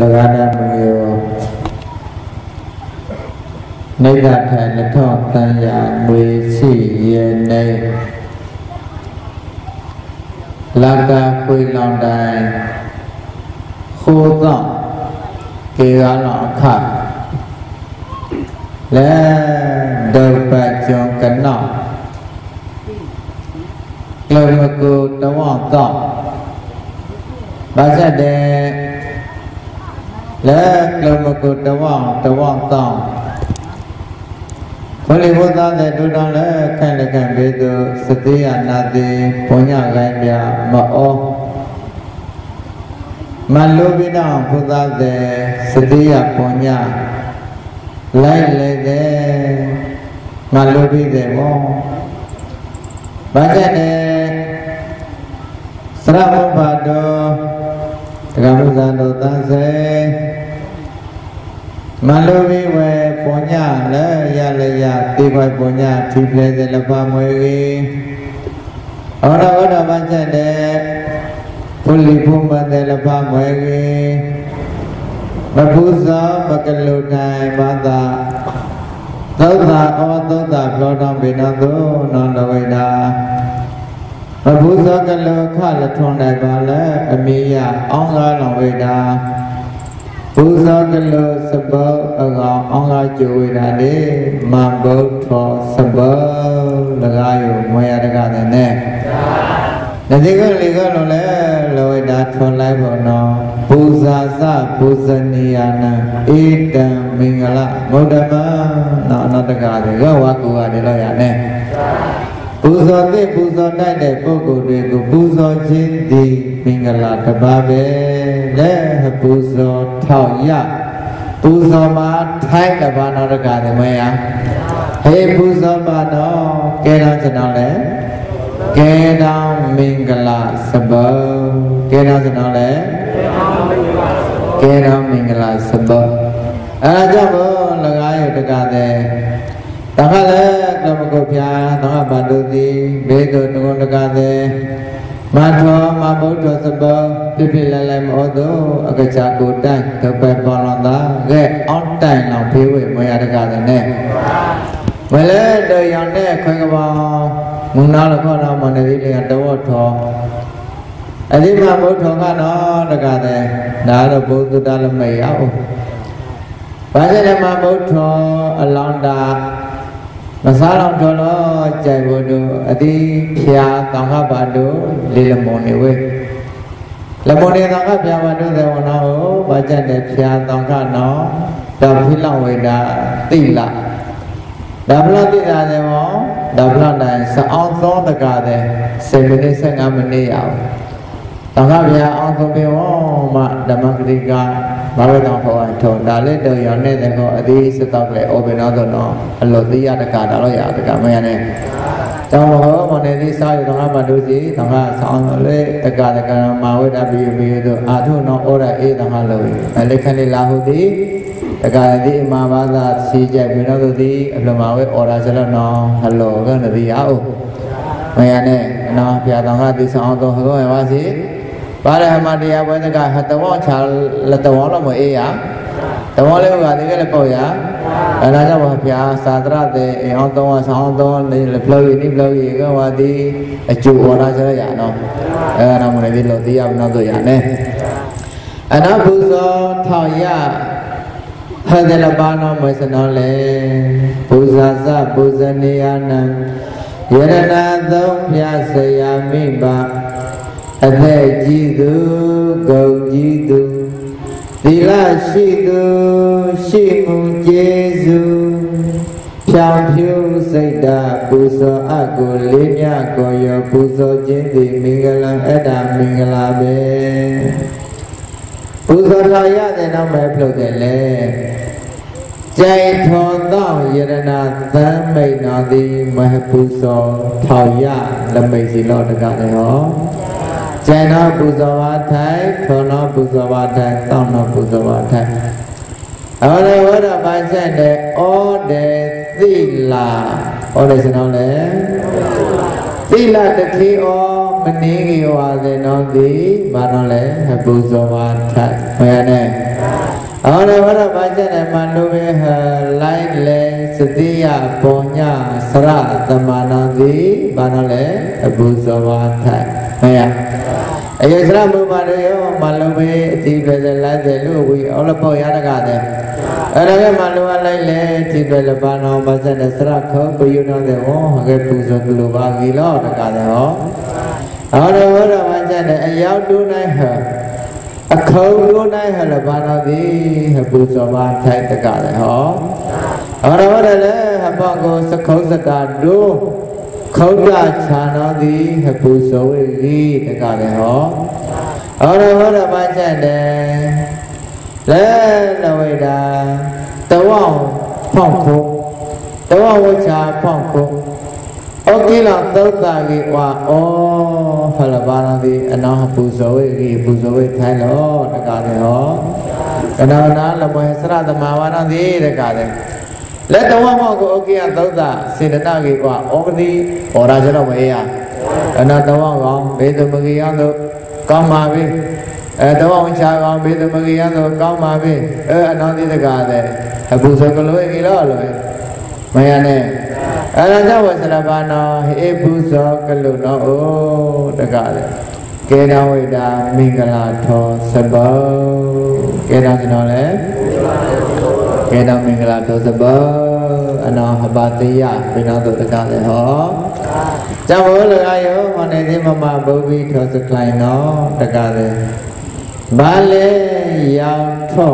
လကားတမယောနေကထိုင်လက်ထောက်တန်ရာငွေရှိရေနေလာကာခွေလောင်တိုင်းခိုးတော့ကေရလောင်အခလဲဒုပကြုံကနောကလမကုတဝတော့ဘာဆက်တဲ့ လဲကလမကုတဝတဝတော့ဘလိဘုသားတဲ့ဒုတောင်းလဲခိုင်လက်ခံဘေးသူစတိယနာတိဘုံညကိုင်းပြမအောမလုပိတောင်ဘုသားတဲ့စတိယဘုံညလိုက်လေတဲ့မလုပိတဲ့မောဘာကြတဲ့သရဘုဘာတော် တက္ကမဇန်တော်သံစေမလုပိဝေပုံညလဲရလရတိခွိုက်ပုံညထိပလဲစေလပမွေကြီးဩရဝဒဘာကြတဲ့ဖုလိဖုမတဲ့လပမွေကြီးမဘုဇာမကလုတိုင်းဘာသာသောတာဩသောတာပလောတော်ဘေနသောနောလဝိတာ မဘုဇာကလောခလထွန်တိုင်းပါလဲအမိယအောင်းကားလောဝိတာဘုဇာကလောစဘောအကောင်အောင်းကားကျဝိတာလေမဘုထောစဘောလကားယမွေရတကတဲ့နဲ့တတိကလေးကလုံးလဲလောဝိတာထွန်လိုက်ဖို့နော်ပူဇာစပူဇနီယာနံဧတံမင်္ဂလမုဒ္ဓမနော်အနတကတဲ့ကဝါကူရတယ်လို့ရနဲ့ ပူဇော်တဲ့ပူဇော်တိုက်တဲ့ပုဂ္ဂိုလ်တွေကိုပူဇော်ခြင်းသည်မင်္ဂလာတစ်ပါးပဲလဲပူဇော်ထောက်ရပူဇော်မှာထိုက်တစ်ပါးတော့တကတယ်မရဟေးပူဇော်ပါတော့ကဲတော့ကျွန်တော်လဲကဲတော့မင်္ဂလာစဘောကဲတော့ကျွန်တော်လဲကဲတော့မင်္ဂလာစဘောအဲဒါကြောင့်ဘောလကားရတကတဲ့ တခါလဲကမကုတ်ပြာတခါဗန္ဓုတိဘေးတို့တကုံတကတဲ့မထောမဗုဒ္ဓစဘောပြပြလဲလဲမောတုအကချာကိုတိုင်တပယ်ပေါ်လာတာကဲအောက်တိုင်လောက်ဖေးဝေမရတကတဲ့နဲ့ဝလဲတော်ရောင်တဲ့ခွင်ကပောင်မုံနာလခေါတော်မနေသေးတယ်တဝတ်ထောအဒီမဗုဒ္ဓကတော့တကတဲ့ဒါတော့ဘုသူတလမိတ်အောင်ဘာကြလဲမဗုဒ္ဓအလောင်းတာ မစားတော့တော်တော့ကြိုက်ဖို့တို့အတိဖျာတောင်ခပါတို့လေလမုံနေဝဲလမုံနေတောင်ခဖျာပါတို့သေဝနာကိုဘာကြတဲ့ဖျာတောင်ခနော်တော့ဖိလဝေဒတိလဒါဘလတိတာတယ်မောဒါဘလတိုင်းစအောင်သောတကတဲ့7မိနစ်15မိနစ်ရအောင် တောင်ခဖျာအောင်ဆုံးပြေဝမဓမ္မဂရိကဘာဝေတောင်ဟောထုံဒါလည်းတော့ရောနေတဲ့ကောအသေးစတော့လေဩဘေနောတော့နော်အလောသိရတကဒါတော့ရတကမရနဲ့တောင်ဟောမနေသေးစားရတော့မတို့စီတောင်ကဆောင်းလေတကတကမာဝေတာပြီးပြီးတော့အာထုနော်ဩရအေးတောင်ကလို့အလိခဏိလာဟုတိတကတိအမာဘာသာစီကြပြီးတော့သူဒီအလမဝေဩရဆလနော်ဟလောကနဒီအောင်မရနဲ့နော်ပြတောင်ကတိဆောင်တော့ဟောရပါစီ ပါရမတရားပွဲကဟတဝချာလတဝလောမအေးရတဝလေးကတကယ်လည်းပေါ့ရအဲဒါကြောင့်ပါဗျာသာသရတဲ့အိမ်အောင်တော့ဆောင်းတော့လေဖလို့နိဖလို့ကဝါဒီအကျိုးဝါဒဆိုရနော်အဲဒါမှလည်းဒီလိုသိရမလို့ဆိုရနဲ့အနာဘုဇောထောင်ရဟဲ့တယ်လပါနောမစနောလေဘုဇာစဘုဇနေယနံယရဏသုံးပြဆရာမိပါ အသက်ကြီးသူဂုံကြီးသူသီလရှိသူရှိမှုကျေစုဖြောင်ဖြူစိတ်ဓာပူဇော်အကိုလေးမြကိုရောပူဇော်ခြင်းသည်မင်္ဂလံအတ္တမင်္ဂလာပဲပူဇော်လာရတဲ့နောက်မဲ့ပြုတ်တယ်လေကြိုင်ထွန်သောယရဏသမ်းမိတ်နာသည်မဟပူဇော်ထောင်ရလမိတ်စီလောတကလည်းဟော ကျန်တော်ပူဇော်ပါထိုင်ထွန်တော်ပူဇော်ပါထိုင်တောင်းတော်ပူဇော်ပါထိုင်အော်လေဝရပါချက်တဲ့ဩဒေသီလာဩဒေစနောလေသီလတတိဩမနီးကြီးဝါစေနောတိဘာလို့လဲအပူဇော်ပါထတ်ဘယ်နဲ့အော်လည်းဘာလို့ဘာချက်နဲ့မလူပဲဟလိုက်လေစတိယပုံညာစရသမနာတိဘာလို့လဲအပူဇော်ပါထတ်ဘယ်ရ အယစရမူပါရယောမလူပဲအတိပဲလိုက်တယ်လို့ဝီအော်လပေါ့ရတကတဲ့အဲ့ဒါကမှလောလိုက်လေဒီပဲလပါနောမဆက်တဲ့စရခောပယုနောတဲ့ဟောဟဲ့ပူဇော်ကလူပါကြီးလောတကတဲ့ဟောအော်တော့ဘောတော်မဆက်တဲ့အရောက်တူးနိုင်ဟဲ့အခုံတူးနိုင်ဟဲ့လပါနောသည်ဟဲ့ပူဇော်ပါထိုက်တကတဲ့ဟောအော်တော့ဘောတော်လေဟဘောကိုစခုံးစကားတူး ခုတ်တာခြာနောသည်ဟဲ့ပူဇော်ဝေကြီးတကတဲ့ဟောအော်တော့ဘောတော်မဆက်တဲ့လဲနဝိတာတဝောဖောက်ခုတဝဝချာဖောက်ခုဩကိလသုတ်တာကြီးဝါဩဖလပါဏတိအနောပူဇောဝေကြီးပူဇောဝေထိုင်လောတကားတယ်ဟောကနာနာလမွေစရသမဝါဏတိတကားတယ် လက်တဝမောကိုဩကိယသုတ်တာစေတနာကြီးဝါဩဂတိဩရာဇနောမအေယအနာတဝကောင်ဘေသမဂိယတို့ကောင်းပါပြီအဲတော့ချာကောင်ဘေသမဂိယဆိုကောင်းပါပြီအဲအနောတိတကားတဲ့အပူဆိုကလွေကြီးတော့လွယ်မရနဲ့အဲဒါကြောင့်ဝဆလဘာနောဟေပူဇောကလုနောဩတကားတဲ့ကေနဝိတာမင်္ဂလာထောသဘောကေနကျွန်တော်လဲ ကေနမင်္ဂလာထောသဘောအနောဟပတိယဘိနောတုတကားတဲ့ဟောကြောင့်ဘောလကယောမနေတိမမဘုဗ္ဗိထောစကလိုင်နောတကားတဲ့ဘာလဲရောက်ထော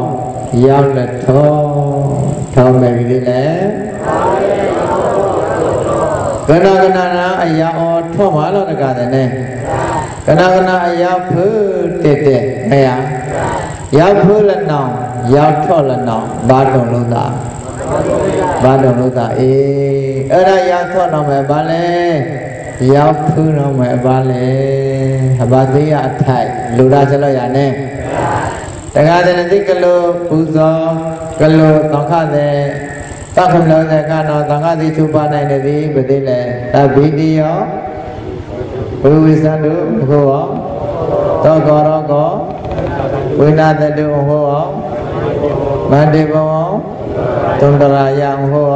ရောက်လက်ထောထောမယ်ပြီလေကနာကနာနာအရာအော်ထောမှာလို့တကတဲ့နဲ့ကနာကနာအရာဖုတက်တဲ့မရ ရောက်ဖုလက်နောင်ရောက်ထောလက်နောင်ဘာတုံလို့သာဘာတုံလို့သာအေးအဲ့ဒါရောက်ထောတော့မယ်ဘာလဲရောက်ဖူးတော့မယ်ဘာလဲဘာသေးရအထိုက်လူရချလို့ရနဲ့တခါတည်းတိကလောပူဇော်ကလောတောခတဲ့တခမလောတဲ့ကနောသံဃာတိသူပါနိုင်တဲ့ဒီပတိလေတဗိတိယောဘုဝိသန္တုဟောသောကောရောကော ဝိနာတတုဟောမန္တေဘောတုံတရာယဟော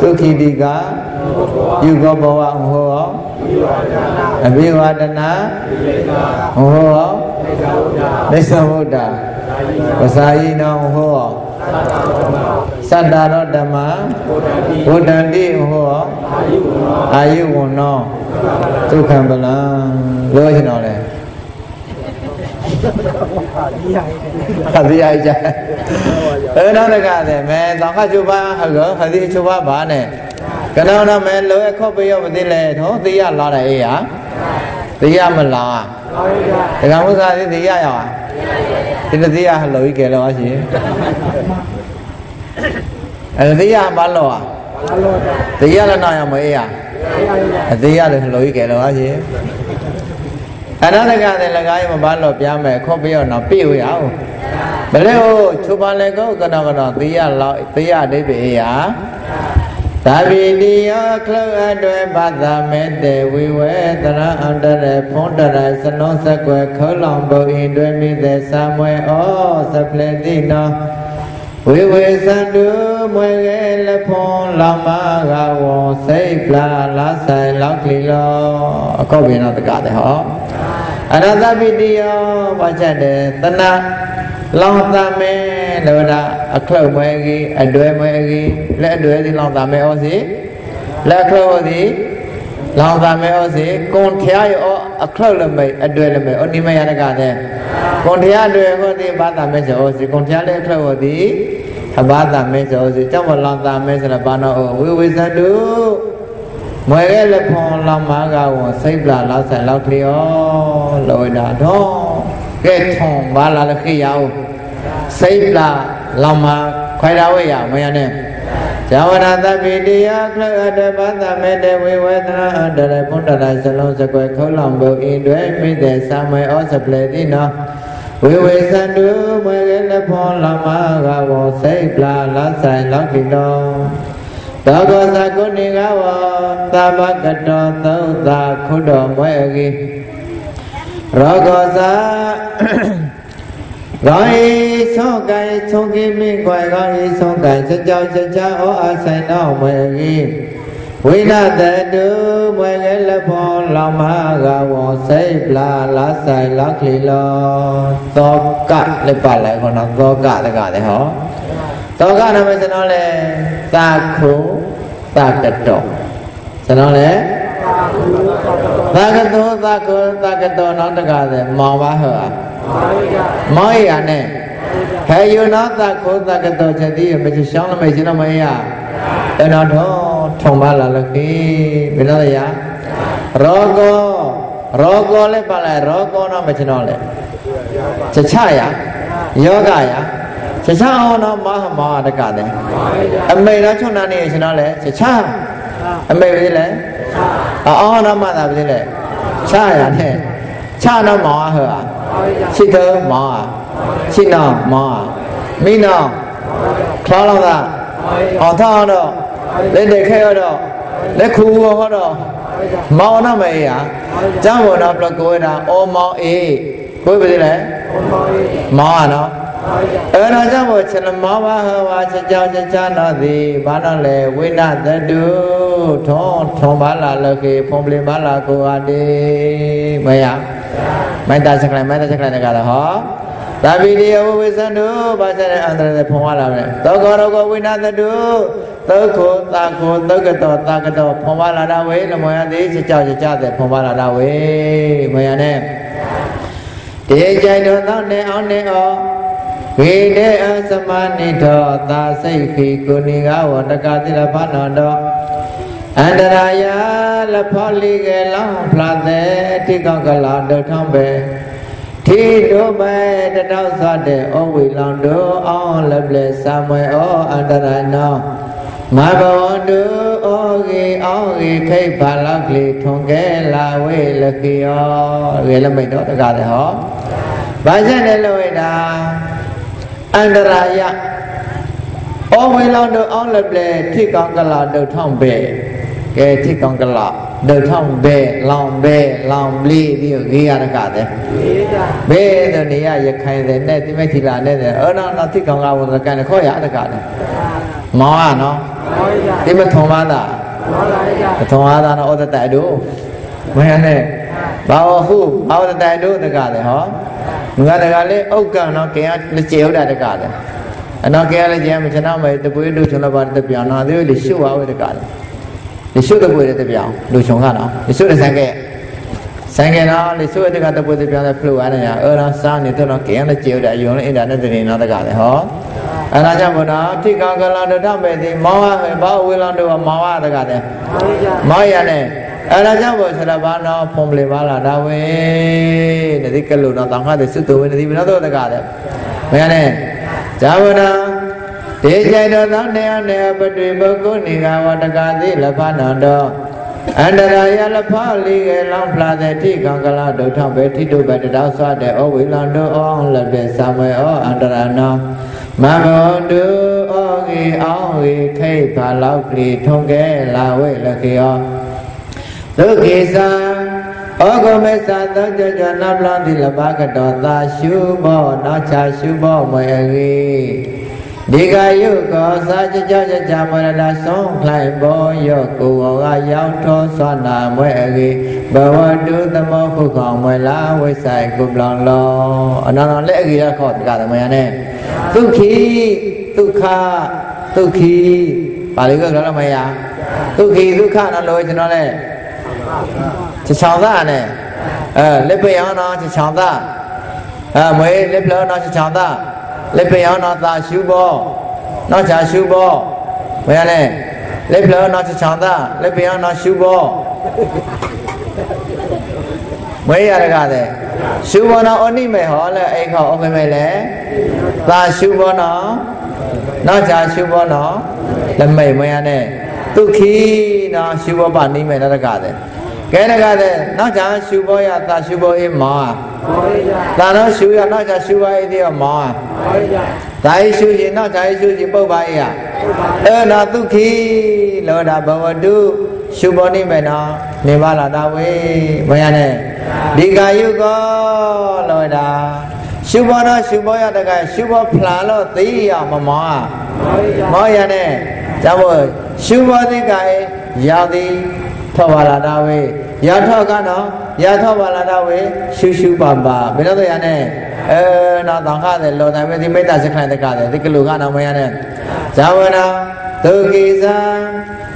သုခိတိကယူကောဘဝဟောအဘိဝဒနာဟောနိစ္စဝုဒ္ဓဝစာယိနောဟောသတ္တရောဓမ္မဝဒ္ဒန္တိဟောအာယုဝနောဒုက္ခံပလံလို့ရှင်တော်လေ ခတိအိုက်ကြအဲ့တော့တကတဲ့မဲတောင်ကကျုပ်ပါဟောခတိကျုပ်ပါဘာနဲ့ကနောနမဲလောရခော့ပယောမသိလဲတော့သိရလာတယ်အေးဟာသိရမလားတကမုစားသိသိရရအောင်ဒီသိရဟလောကြီးကဲလောရှင်အဲ့သိရဘာလောอ่ะသိရလည်းနောက်ရမ အေးဟာအသိရလည်းဟလောကြီးကဲလောရှင်အနာတကတဲ့လကားရမဘာလောပြမယ်ခော့ပယောနော်ပြည့်ဝရအောင်ဘယ်လဲဟိုချူပါလေကောကနောကနောသိရလောက်သိရဒိဗ္ဗေအေးဟာသာဝိတိယောခလုအတွဲဘာသာမေတေဝိဝေတရအန္တရဖုံးတရစနောစကွယ်ခေါလောင်ဘုံဣတွဲမိသက်စာမွေဩစပလေတိနောဝိဝေသန္တုမွေကဲလဖုံးလောင်မကဝောစိတ်ပလာလာဆိုင်လောက်ကလီလောအကောက်ပြင်းတော့တကားတယ်ဟော အရသပိတိယောဘာချက်တယ်တဏလောင်တမဲလောဒအခလုတ်မဲကြီးအတွဲမဲကြီးလက်အတွဲစီလောင်တမဲဩစီလက်ခလုတ်စီလောင်တမဲဩစီကွန်ထျားရောအခလုတ်လမဲအတွဲလမဲဩနိမယရကတဲ့ကွန်ထျားတွေဟောဒီဘာသာမဲစေဩစီကွန်ထျားလက်ခလုတ်ဟောဒီဘာသာမဲစေဩစီကြောင့်မလောင်တမဲဆိုတော့ဘာနောဝိဝိသတု မွေရဲ့လက်ဖွန်လောင်မာကဝစိတ်ပလာလောက်ဆိုင်လောက်ကလျောလောဝိတာတော့ကဲထုံဘာလာလခိယောစိတ်လာလောင်မာခွဲတာဝေရမရနဲ့ဇဝရသဗ္ဗိတရားခလအတပသမေတဝေဝေသနာအတရဘုဒ္ဓလာစလုံးစကွယ်ခုံးလောင်ဘုံဤတွဲမိတဲ့စာမေဩစပလေတိနောဝေဝေသန္တုမွေကလဖောလမကဝောစိတ်ပလာလဆိုင်လောက်တိ နောတောကောသကုဏိကဝသဗ္ဗကတောသုတ်တာခုတော်မွဲ့ကြီးရောဂောသာကောင်းဤဆုံးကံဆုံးကိမိခွာကောင်းဤဆုံးကံစကြောစကြာဩအာဆိုင်တော်မွဲ့ကြီးဝိနတတုမွဲငယ်လဖောလောင်မကဝောစိတ်ပလာလာဆိုင်လောက်လီလောသောကလက်ပါလိုက်ခေါနော်သောကတကလည်းဟော သောကနာမကျွန်တော်လဲသာခုသာကတောကျွန်တော်လဲသာကတောသာခုသာကတောနောက်တကလည်းမောင်ပါဟောမောင်ရနဲ့ဟဲယုနောသာခုသာကတောချက်တိမချရှောင်းလမေရှင်တော်မရအဲ့တော့ထုံပါလာလကေဘယ်လိုလဲရရောကောရောကောလည်းပါလိုက်ရောကောတော့မချင်တော့လေချချရယောဂရ ချချအောင်တော့မဟာမောတကတဲ့အမေတော့ချုံနာနေရှင်တော့လေချချအမေပဲလေအော်တော့မှသာပဲလေချရနဲ့ချတော့မောဟဟရှိတော့မောရှိတော့မောမိတော့ခေါ်တော့ကအော်တော့တော့လက်တက်ခဲတော့လက်ခူဟောတော့မောင်တော့မေးရကျောင်းဘောတော့ပလကိုရတာအော်မောင်အေးကိုယ်ပဲလေမောင်อ่ะနော် အဲ့ဒါကြောင့်မို့ချက်မောဘာဟဝါချက်ကြောင့်ချက်ချတော့သည်ဘာတော့လဲဝိနတတုထုံးထုံပါလာလကေဖုံပလင်ပါလာကိုအတေမရမိုက်တာစကလိုက်မိုက်တာစကလိုက်တကလားဟောသာပိတိယဝဝိသန္တုဘာချက်တဲ့အန္တရာယ်ဖုံရလာမယ်သောကောရောကောဝိနတတုသုခောတာခောသုကတောတာကတောဖုံပါလာတာဝေလမောယတိချက်ကြောင့်ချက်ချတဲ့ဖုံပါလာတာဝေမယနဲ့တေကြိုင်တော်သောနေအောင်နေအောင် ဝိတေအသမနိထောသာစိတ်ခိကုဏိကဝတကတိလဖနောတောအန္တရာယလဖောလီကေလောင်းဖလာတဲ့တိကောကလာဒုထောင်းပဲထိတို့ပဲတတောက်သွားတဲ့ဩဝေလောင်တို့အောင်လက်လက်စာမွေဩအန္တရာနောမဘဝတုဩဂေဩဂေခိတ်ဘာလောက်ကလေးထွန်ကဲလာဝေလကိယောရေလမိတ်တော့တကားတယ်ဟောဘာချက်နဲ့လို့ဝိတာ အန္တရာယဩဝေလောင်တို့အောင်လက်လက်ထိကောင်ကလာဒုထောင်းပဲကဲထိကောင်ကလာဒုထောင်းပဲလောင်ပဲလောင်လီဒီကိုဂေးရတကားတယ်ဘေးတို့နေရရခိုင်တဲ့နဲ့တိမထီလာနဲ့အော်နော်နော်ထိကောင်ကဝန်ကန်ခေါ်ရတကားတယ်မောင်อ่ะနော်ဒီမထုံပါလားမထုံပါလားနော်ဩဒတအတုမင်းနဲ့ဘာဟုဘာဝတအတုတကလည်း ဟောငါတကလည်းဥက္ကံနော်ကင်ကလက်ကျေဥဒ္ဒတကလည်းအနော်ကင်ကလည်းကျေမချနာမေတပွေးလူချုံလပါတပြောင်းနာသေးလေရှုဝါဝတကလည်းလေရှုတပွေးတပြောင်းလူချုံကနော်လေရှုတဲ့ဆန်ကဲဆန်ကဲနော်လေရှုတဲ့ကတပွေးတပြောင်းတဲ့ဖလို့အားနေရအော်နော်စားနေတော့ကင်ကလည်းကျေဥဒ္ဒအယုံလည်းအင်တာနက်တင်နော်တကလည်းဟောအဲဒါကြောင့်ဘုရားထိကကလန္တထမေတိမောဟဟေဘာဝေလန္တောမောဟတကတဲ့မောဟရနဲ့ အဲဒါကြောင့်ဘုရားဘာနောဖုံပလေပါလာဒါဝေနတိကလုနောတောင်ခတဲ့စုတဝေနတိဘနောတကတဲ့မရနဲ့ဇာဝနာဒေကြိုင်တော်သောနေယနေပတိပုဂ္ဂိုလ်နိဂဝတကတိလဖနန္တောအန္တရာယလဖလီကေလောင်ဖလာတဲ့ထိကံကလဒုထဘေထိတုဘတတောဆွတဲ့ဩဝေလန္တောဩလဘေသမေဩအန္တရနောမဘောတုဩဂေအောင်ဂေခိတ်ဘာလောက်ကလေးထုံကဲလာဝဲလခေယော ဒုက္ခေသံဩဂမေသသောကြကြနပလံတိလဘကတောသာရှုမောနောချာရှုမောမယေဒီကယုကောသာကြကြကြကြမရတာဆုံးခလိုက်ဘောယောကိုဝကရောက်သောသောနာမွဲရေဘဝတုသမောခုကောင်မွဲလာဝိဆိုင်ကုပလောင်လောအနန္တလက်အကြီးရခေါ်တကသမယနဲ့ဒုခိဒုက္ခဒုခိပါဠိကကလည်းမယဒုခိဒုက္ခနော်လို့ကျွန်တော်လည်း 6,000 à lấy bé nó chỉ sáu ta à mấy lấy bé nó chỉ sáu ta lấy bé nó ta siêu bò nó chả siêu bò mấy anh này lấy bé nó chỉ sáu ta lấy bé nó siêu bò mấy anh cái này siêu bò nó ôn đi mày họ là ai họ ôn mày lẽ ta siêu bò nó nó chả siêu bò nó là mày mấy anh này tôi khi နော်နောက်ချာရှုဘောနော်လက်မိတ်မရနဲ့ဒုက္ခိနော်ရှုဘောပါနိမေနရကတဲ့ကဲရကတဲ့နောက်ချာရှုဘောရသာရှုဘောအေးမောသာတော့ရှုရနောက်ချာရှုပါအေးတဲ့မောဒါဤရှုရင်နောက်ချာရှုရင်ပုပ္ပါအေးရအဲနာဒုက္ခိလောတာဘဝတုရှုဘောနိမေနောနေပါလာတာဝေဘယ်ရနဲ့ဒီကာယုကောလောတာရှုဘောတော့ရှုဘောရတကရှုဘောဖလာလို့သိရမမောမောရနဲ့ကြောင့်ရှုဘောတိကာယ ရာသည်ထောပါလာတာဝေရာထောကနော်ရာထောပါလာတာဝေရှုရှုပါပါဘယ်တော့ရနဲ့အဲနော်တောင်ခတဲ့လောတိုင်းပဲဒီမေတ္တာစခိုင်တကတဲ့ဒီကလူကနော်မရနဲ့ဇာဝနာဒုကိသံ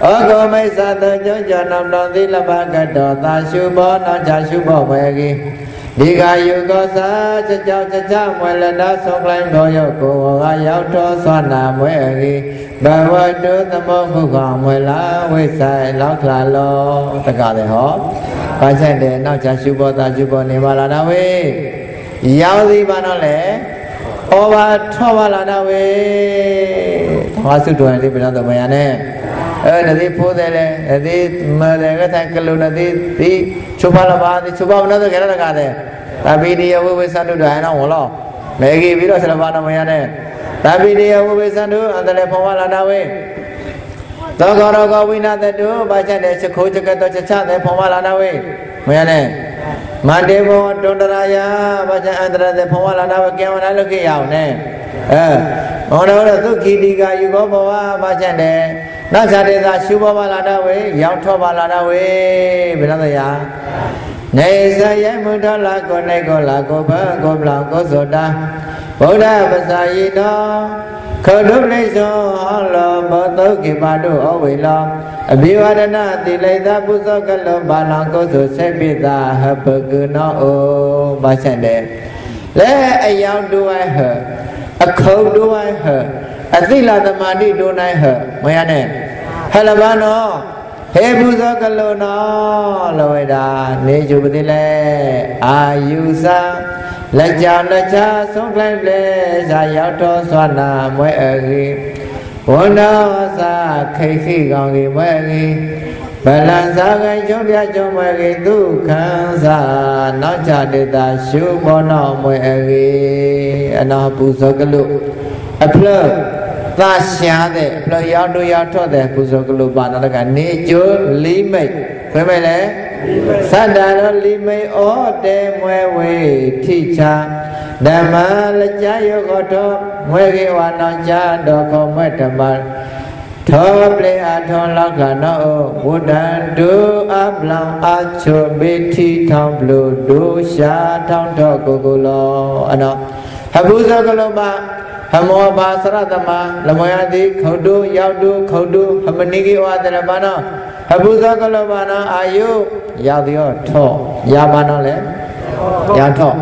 ဩဂောမိစ္ဆာတောကြောင့်ကြောင့်နောင်တော်သီလဘကတောသာရှုဘောနောက်ချရှုဘောဝေကိ ဒီကယုကောစာချက်ကြောင့်ချက်ချမွေလနာဆုံးလိုက်တော်ရောက်ကိုဝါရောက်တော်ဆွမ်းနာမွေကိဘဝတုသမောခုကမွေလာဝိဆိုင်လောက်ခလာလောတကားတယ်ဟောဘာချက်တယ်နောက်ချရှုဘောသာရှုဘောနေပါလာတာဝေရောက်သည်ပါတော့လေဩဘာထောပါလာတာဝေဘာစုတော်လေးပြန်တော့မရနဲ့အဲနဒီဖိုးတယ်လေနဒီမတယ်ကတိုင်ကလုနဒီဒီချူပါလာပါဒီချူပါမနတော့ကြရတာကတဲ့တပိတိယဝိဝိသန္တုဒိုင်နော်ဝလောမေဂီပြီးတော့ဆလဘာနမရနဲ့ တပိတိယဝိဝိသန္တုအန္တလေဖောဝလာနာဝေသောကောရောကဝိနာတတုဘာချက်တဲ့ချက်ခိုးချက်ကတော့ချက်ချတဲ့ဖောဝလာနာဝေမရနဲ့မန္တေဘောတွန္တရာယဘာချက်အန္တရတဲ့ဖောဝလာနာဝေကေဝနာလုကိယအောင်နဲ့အဲမောတော်တို့သုခိတိကယူဘောဘဝဘာချက်တဲ့ နောက်ခြားတဲ့သာရှုဘောပါလာတော့ဝေရောက်ထောပါလာတော့ဝေဘယ်လိုလဲနေစရိုက်မူတော်လာကိုနေကိုလာကိုဘကိုပလောင်ကိုစောတာဗုဒ္ဓပစာယိတောခောတုလိသောဟောလောဘောတုကိပါတုဩဝေလောအဘိဝဒနာတိလိတပုဇောကလောဘာလံကိုဆိုဆေပိတာဟပကုနောဩဘာချက်တယ်လဲအယောင်တို့ဟအခုံတို့ဟ အသိလာသမာဓိတို့နိုင်ဟမရနဲ့ဟလဘာနောဟေဘုဇောကလောနောလောဝေတာနေကျုပတိလေအာယုစာလက်ကြလက်ချဆုံးလိုက်လေဇာရောက်တော်စွာနာမွဲအခိဝန္ဒသာခိခိကောင်ကြီးမွဲအခိဗလံသာကံကျုံးပြကျုံးမွဲကိဒုက္ခံသာနောက်ချတေတာရှုဘောနောမွဲအခိအနာပူဇောကလုအဖလ သာရှားတဲ့အဖလရောက်တို့ရောက်ထွက်တဲ့ပူဇောကလုပါဏတကနေကျိုးလေးမိတ်ခွဲမဲ့လေသတ္တရောလိမိဩတေမွဲဝေထိချာဓမ္မလကြယောဂတော်မွဲကေဝနောကြတော်ကောမွဲဓမ္မထောပလေအထောလောကနောဝုဒ္ဒံဒုအပလံအချောမေတိထောင်ဘလူဒုရှာထောင်တော်ကိုကိုလောအနောဟဘုဇကလောမ ဟမောဘာစရတမလမယတိခုတ်တုရောက်တုခုတ်တုဟမနိကိဝတရဘာနောဟဘုဇကလောဘာနောအာယုရာတိယောထောရာဘာနောလေရာထော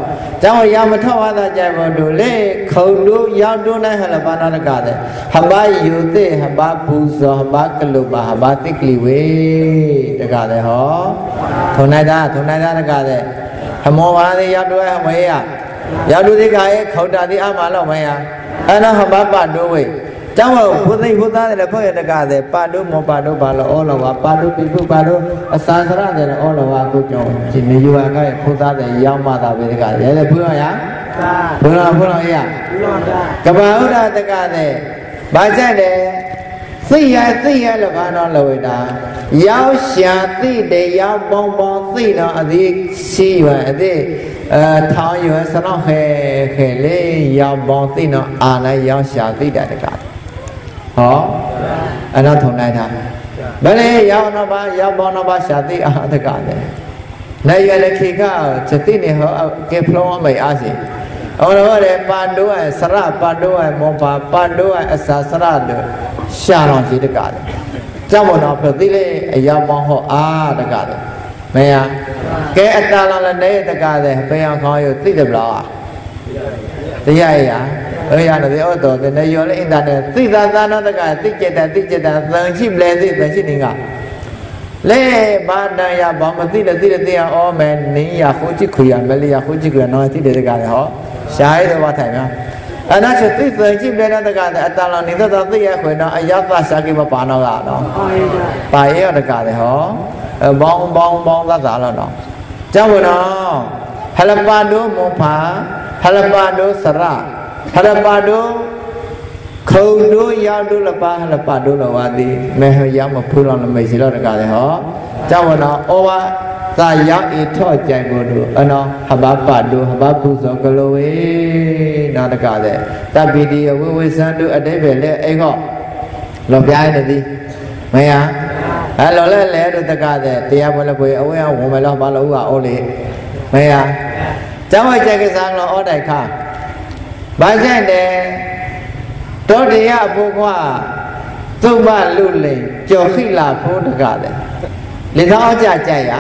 ကျောင်းရမထောဝါဒကြိုင်ဘောတို့လေခုံတို့ရောက်တို့နိုင်ဟလဘာနာတကတဲ့ဟဘယုတိဟဘပူဇောဟဘကလုပါဟဘတိကလီဝေတကတဲ့ဟောထုံနိုင်တာထုံနိုင်တာတကတဲ့ဟမောဝါသေးရောက်တို့ဟမေးရရောက်တို့ဒီကရဲ့ခေါတာဒီအမလောက်မရ အဲ့တော့ဟဘပတို့ဝေကျောင်းဘုသိဘုသားတယ်ဖောက်ရတကားတယ်ပါတုမောပါတုပါလောဩလောဝါပါတုပိပုပါတုအစာစရတယ်ဩလောဝါကိုကြောင့်ဒီနေယူဝါကရဲ့ဘုသားတယ်ရောက်မှသာပဲတကားရဲလေဘုရားရဘုရားဘုရားရကပ္ပဥဒတကားတယ်ဘာချက်တယ်သိရသိရလဘာနောလဝိတာရောက်ရှာသိတယ်ရောက်ပေါင်းပေါင်းသိတော့အသေးရှိရွယ်အသေး အဲထောင်းရွယ်စတော့ခဲခဲလေးရောက်ပေါင်းသိတော့အာလည်းရောက်ရှာသိတယ်တကားဟောအဲ့တော့ထုံလိုက်တာဘယ်လဲရောက်တော့ပါရောက်ပေါင်းတော့ပါရှာသိအာတကားတယ်နိုင်ရလေခေကစတိနေဟောကေဖလောမေအားစီအော်တော့လေပါတိုးအစရပါတိုးအမောပါပါတိုးအအစာစရလို့ရှာတော့ရှိတကားတယ်ကြောက်မတော့ပြသိလေအရာပေါင်းဟောအာတကားတယ်မယ ကဲအတာလာလည်းနေတကားတယ်ဘယ်အောင်ခေါင်းရသိတယ်ဗလားတရားရအဲရတယ်ဩတော်တဲ့နေရောလေအင်တာနက်သိသာသာနောတကသိကျက်တာသိကျက်တာသံရှိပလဲသိသံရှိနေကလေဘာတန်ရဘာမသိတဲ့သိတဲ့သိရဩမဲနင်းရခိုးချစ်ခွေရမလေးရခိုးချစ်ခွေနော်သိတဲ့တကလည်းဟောရှားရတဲ့ဝါထိုင်များ အနာချသိသံရှိပလဲတဲ့တကတဲ့အတန်လောနေတဲ့သာသိရခွေနော်အယသရှာကိမပါနော်ကနော်ပါရတကလည်းဟောဘောင်းဘောင်းဘောင်းသသာလောနော်ကြောက်နော်ဟလပါဒုမောဖာဟလပါဒုစရဟရပါတုခုံတို့ရောက်တို့လပါလပါတို့လဝါတိမေဟရောက်မဖူးလောင်လမိတ်စီတော့တကားလေဟောကြောင့်ဝနောဩဝါ သာရောက်ဤထော့ကြိုင်ကိုတို့အနောဟဘပတုဟဘပုဇောကလောဝေနာတကားလေတပိတိယဝိဝိသံတို့အတိပ္ပယ်လေအိခောလောပြိုင်းနေသည်မယအဲလောလဲလဲတို့တကားတဲ့တရားဘလပွေအဝဲအဝမလောဘာလို့ဥကဩလေမယကျောင်းဝကြက်ကစားလောဩတိုင်ခါဘာကြက်တယ်တောတရားဘုခွားသုဘလူလိန်ကြော်ခိလာဖိုးတကားတဲ့လေသောအကြကြရ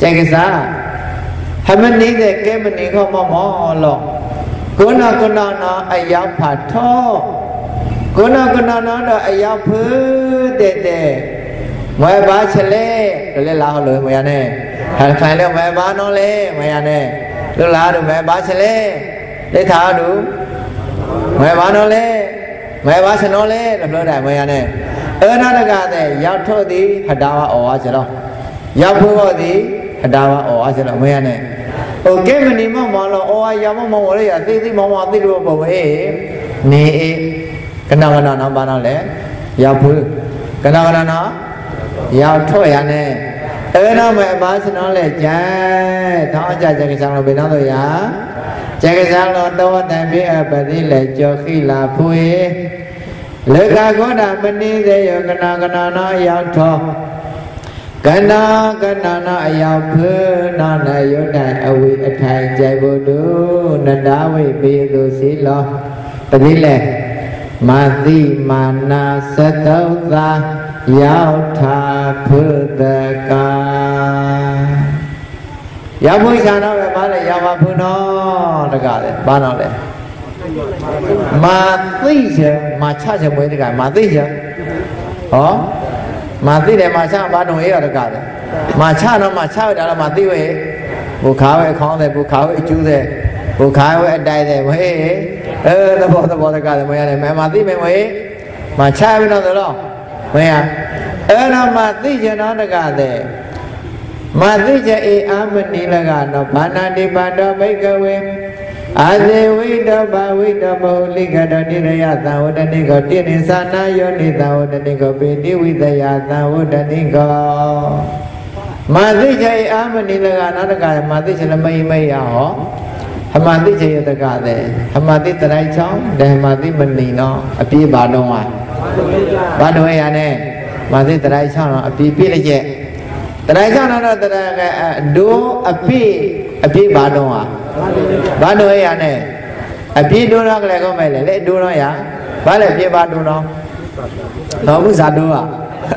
ကြက်ကစားဟမနေတဲ့ကဲမနေခေါမမောလောကုဏကုဏနာအယောက်ဖတ်ထောကုဏကုဏနာတော့အယောက်ဖုတဲ့တဲ့မွဲပါချလေဒါလည်းလာဟလို့မရနဲ့ဟန်ခိုင်လဲမွဲပါနော်လေမရနဲ့လူလာတို့မွဲပါချလေလက်ထားတို့မွဲပါနော်လေမွဲပါစနော်လေလို့ပြောတယ်မရနဲ့အနာတကတဲ့ရောက်ထုတ်သည်ဟတာဝဩဝါစတော့ ရောက်ဖို့တော့ဒီအတားပါအော်အားစတော့မရနဲ့ဟိုကဲမနေမမလို့အော်အားရမမဝရရသိသိမမသိလို့ပေါ့ဟဲ့နေအေးကနကနနာပါတော့လေရောက်ဖို့ကနကနနာရောက်ထွက်ရနဲ့အဲ့တော့မဲ့အပါစနောလဲကြံတောင်းအကြကြကစားလို့ဘယ်တော့ရကြကစားလို့တောတံပြအပတိလဲကြောခိလာဖွေလေကာကောတာမနိသေးယကနာကနာနာရောက်တော့ ကနာကနာနာအရောက်ဖနာနယုတ်တိုင်အဝိအထိုင်ကြိုက်ဖို့တုနန္ဒဝိပေသူစီလောပတိလေမာတိမာနာသတုသာရောက်ထာဖုဒကာရောက်ဖို့ရှာတော့ပဲဘာလဲရောက်ပါဖုနောတကားလေဘာတော့လဲမာသိချင်မာချချင်မွေးတကားမာသိချင်ဟော မာသိတယ်မာချဘာတော့ရေးရတကားလေမာချတော့မာချရတာတော့မာသိဝဲဘုခါဝဲခေါင်းတယ်ဘုခါဝဲအကျူးတယ်ဘုခါဝဲအတိုက်တယ်မဟေးအဲသဘောသဘောတကားလေမရတယ်မာသိမယ်မဟေးမာချရပြီတော့တော့မရအဲ့တော့မှသိကျင်တော့တကားတဲ့မသိချေအေအာမဏိလကတော့ဘာနာတိပါတော်ဘိကဝေ အာဇေဝိတောဘဝိတောမဟုလိကတောတိရယသံဝတ္တနိကောတိနိသနာယောနိသံဝတ္တနိကောပိတိဝိတယသံဝတ္တနိကောမသိချေအာမဏိလကနောက်တကားမသိချေလမိတ်မိတ်ရဟောဟမတိချေယတကတဲ့ဟမတိတရိုက်ချောင်းဓမ္မတိမဏိနောအပြေပါတော့မှာဘာတော့ရနဲ့မာသိတရိုက်ချောင်းတော့အပြည့်ပြည့်လက်ကျက်တရိုက်ချောင်းတော့တရိုက်ကဒိုးအပြည့် အပြည့်ဘာတော့ဟာဘာတော့ရနဲ့အပြည့်ဒိုးတော့ကလေးကောမဲ့လေလေဒိုးတော့ရဘာလဲပြည့်ဘာဒိုးတော့တော့မှုဇာဒိုးဟာ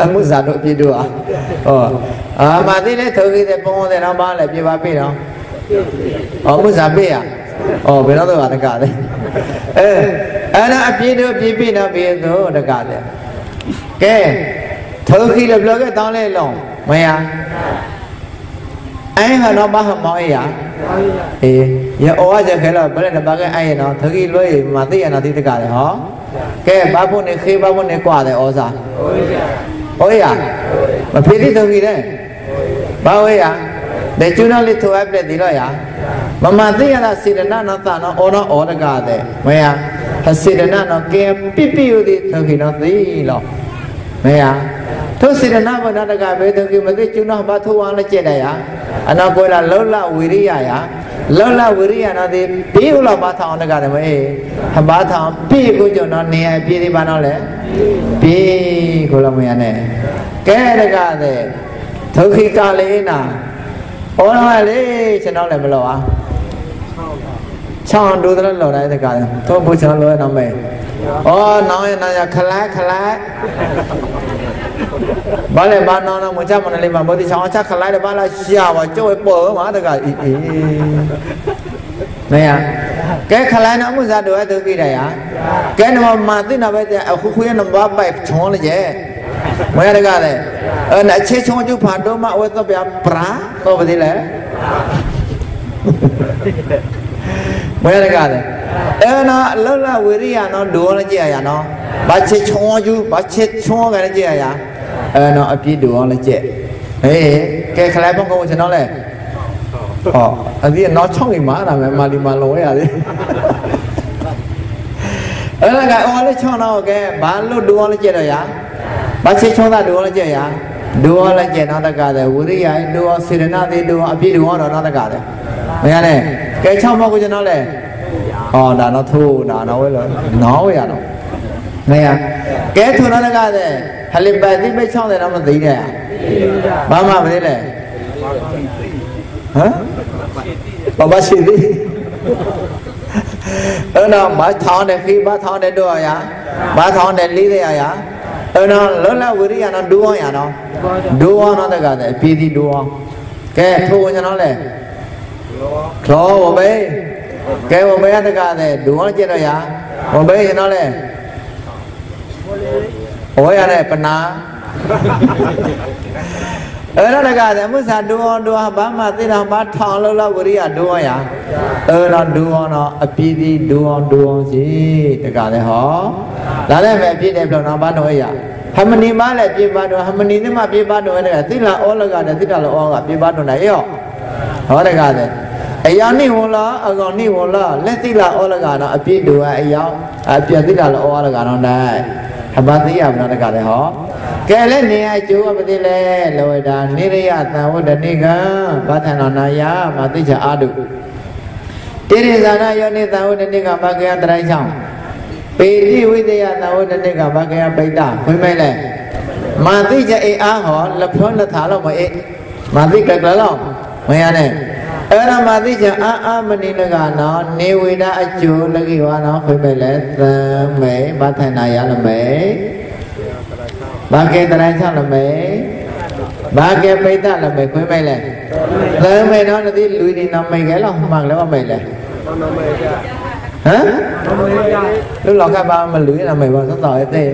အမှုဇာဒိုးအပြည့်ဒိုးဟာဟောအာမာသိလေထုတ်ကြီးတဲ့ပုံတဲ့တော့ဘာလဲပြည့်ဘာပြည့်တော့ဟောမှုဇာပြည့်ရဩဘယ်တော့တော့တကတဲ့အဲအဲ့ဒါအပြည့်တို့ပြည့်ပြည့်တော့ပြည့်သို့တကတဲ့ကဲထုတ်ခိလည်းဘလောကတောင်းလဲလုံးမရ အဲ့ဟာတော့ဘာမောအေးရအေးရဩဝါချက်ခဲတော့ဘယ်နဲ့ဘာကအဲ့ရနော်ထုတ်ခိလွှဲမသိရနာသိတကတယ်ဟောကဲဘာဖို့နေခေဘာဖို့နေကွာတယ်ဩစာဩရမဖြစ်သေးထုတ်ခိတဲ့ဘာဝေးရဒေကျွနာလေးထိုအပ်တဲ့ဒီတော့ရမမသိရတာစေတနာနော်သာနော်ဩနော်ဩတကတဲ့မရဟစေတနာနော်ကဲပြပြယူသည်ထုတ်ခိနော်သိလောမရ ထိုစေတနာမနာတကဘေတုကိမသိကျွနာဘာထိုဝါလည်းကျက်တယ်ရအနာကွယ်လာလောလဝိရိယယလောလဝိရိယနာတိဘေးဥလောဘာထောင်းတကတယ်မေဟဘာထောင်းပြေကိုကျွန်တော်နေရပြေဒီဘာတော့လဲပြေကိုလမရနဲ့ကဲတကတဲ့ဒုက္ခိကလေးနာဩနာလေကျွန်တော်လည်းမလို့အားချောင်းဒုသရလော်တိုင်းတကတယ်သောဘုရားလောရနမေဩနောင်ရနာရခလိုက်ခလိုက် ဘာလဲဘာနောင်နောင်မချမနလေးမှာဘောတိချောင်းချခလိုက်တယ်ဘာလားရှာပါကျိုးပေါ်မှာတကအေးအေးနေရကဲခလိုက်နာမှုစားတော့အတုကိရရကဲနမမာသိနာပဲအခုခွေးနမပိုက်ချောင်းလေကျမရတကတဲ့အဲ့အခြေချုံကျုဖာတော့မဝဲတော့ပြပရာတော့ပါသေးလေမရတကတဲ့အဲ့နော်အလောလဝိရိယနော် ဒိုးလည်းကြည့်ရနော်ဘာချေချုံကျုဘာချေချုံကလည်းကြည့်ရအဲ့နော်အပြည့်ဒိုးလည်းကြည့်ဟေးကဲခလိုက်ပုံကောင်ကျွန်တော်လဲဟောအဒီနောက်ချောင်းကြီးမာတာမယ်မာလီမာလုံးရရတယ်ကအဲ့ဒါကအော်လေးချောင်းတော့ကဲဘာလို့ဒူအောင်လေးကျက်တော့ရဘာချေချောင်းတာဒူအောင်လေးကျက်ရဒူအောင်လေးကျက်တော့တကတဲ့ဝိရိယဒူအောင်စေရနာသေးဒူအောင်အပြည့်ဒူအောင်တော့တော့တကတဲ့မရနဲ့ကဲချောင်းမကိုကျွန်တော်လဲဟောဒါတော့ထိုးဒါတော့ဝဲလို့နောရတော့ မရကဲထိုးတော့တကတဲ့ဟလိပတ်တိပိတ်ချောင်းတယ်တော့မသိတဲ့ဘာမှမသိလဲဟမ်ဘာဘာရှိသေးအဲ့တော့ဘာထောင်းတယ်ခိဘာထောင်းတယ်တော့ရဘာထောင်းတယ်လေးတဲ့ရအဲ့တော့လောလဝိရိယနော်ဒူအောင်ရနော်ဒူအောင်တော့တကတဲ့ပြည်ဒီဒူအောင်ကဲထိုးကျွန်တော်လဲခလောဝဘေးကဲဝဘေးတကတဲ့ဒူအောင်ကျတော့ရဝဘေးကျွန်တော်လဲ ဝေးရတဲ့ပနာအဲ့တော့တကတဲ့မုစာဒူအောင်ဒူအောင်ဘာမှသိတာဘာထောင်းလို့လောက်ဝိရိယဒူအောင်ရအဲ့တော့ဒူအောင်တော့အပြည့်ဒီဒူအောင်ဒူအောင်စီတကတဲ့ဟောလာတဲ့ပဲအပြည့်တယ်ပြောတော့ဘာတော့ရဟမနီမလည်းပြေပါတော့ဟမနီသမပြေပါတော့တဲ့သိလာဩလကတဲ့သိတာလောဩကပြေပါတော့တယ်ရောဟောတကတဲ့အယောင်နိဝလာအကောင်နိဝလာလက်သိလာဩလကတော့အပြည့်တူအယောင်အပြည့်သိလာလောဩလကတော့တဲ့ ဟဘာသိရမလားတကတဲ့ဟောကဲလည်းနေအကျိုးမသိလဲလောဝတာနေရယသံဝတ္တနိကံဘာသနာနာယမသိချအာတုတိရိဇာနာယောနိသံဝတ္တနိကမကယတရိုင်းချောင်းပေတိဝိတယသံဝတ္တနိကမကယပိတ္တခွင့်မဲ့လဲမာသိချအေအားဟောလဖြောလထာလို့မအေးမာသိကကလောမရနဲ့ အဲ့ဒါမာသိချအာအာမဏိလကနောနေဝေဒအကျိုးလကိဝါနောခွင့်မဲ့လဲသံမေဘာသနာယလမေဘာကေတရိုင်းချလမေဘာကေပိတ္တလမေခွင့်မဲ့လဲသံမေနောနတိလူဒီနမိတ်ကဲလောမှန်လဲမမိတ်လဲဟမ်လူလောက်ခပါမလူရနမိတ်ဘာသတော်ရဲ့တဲ့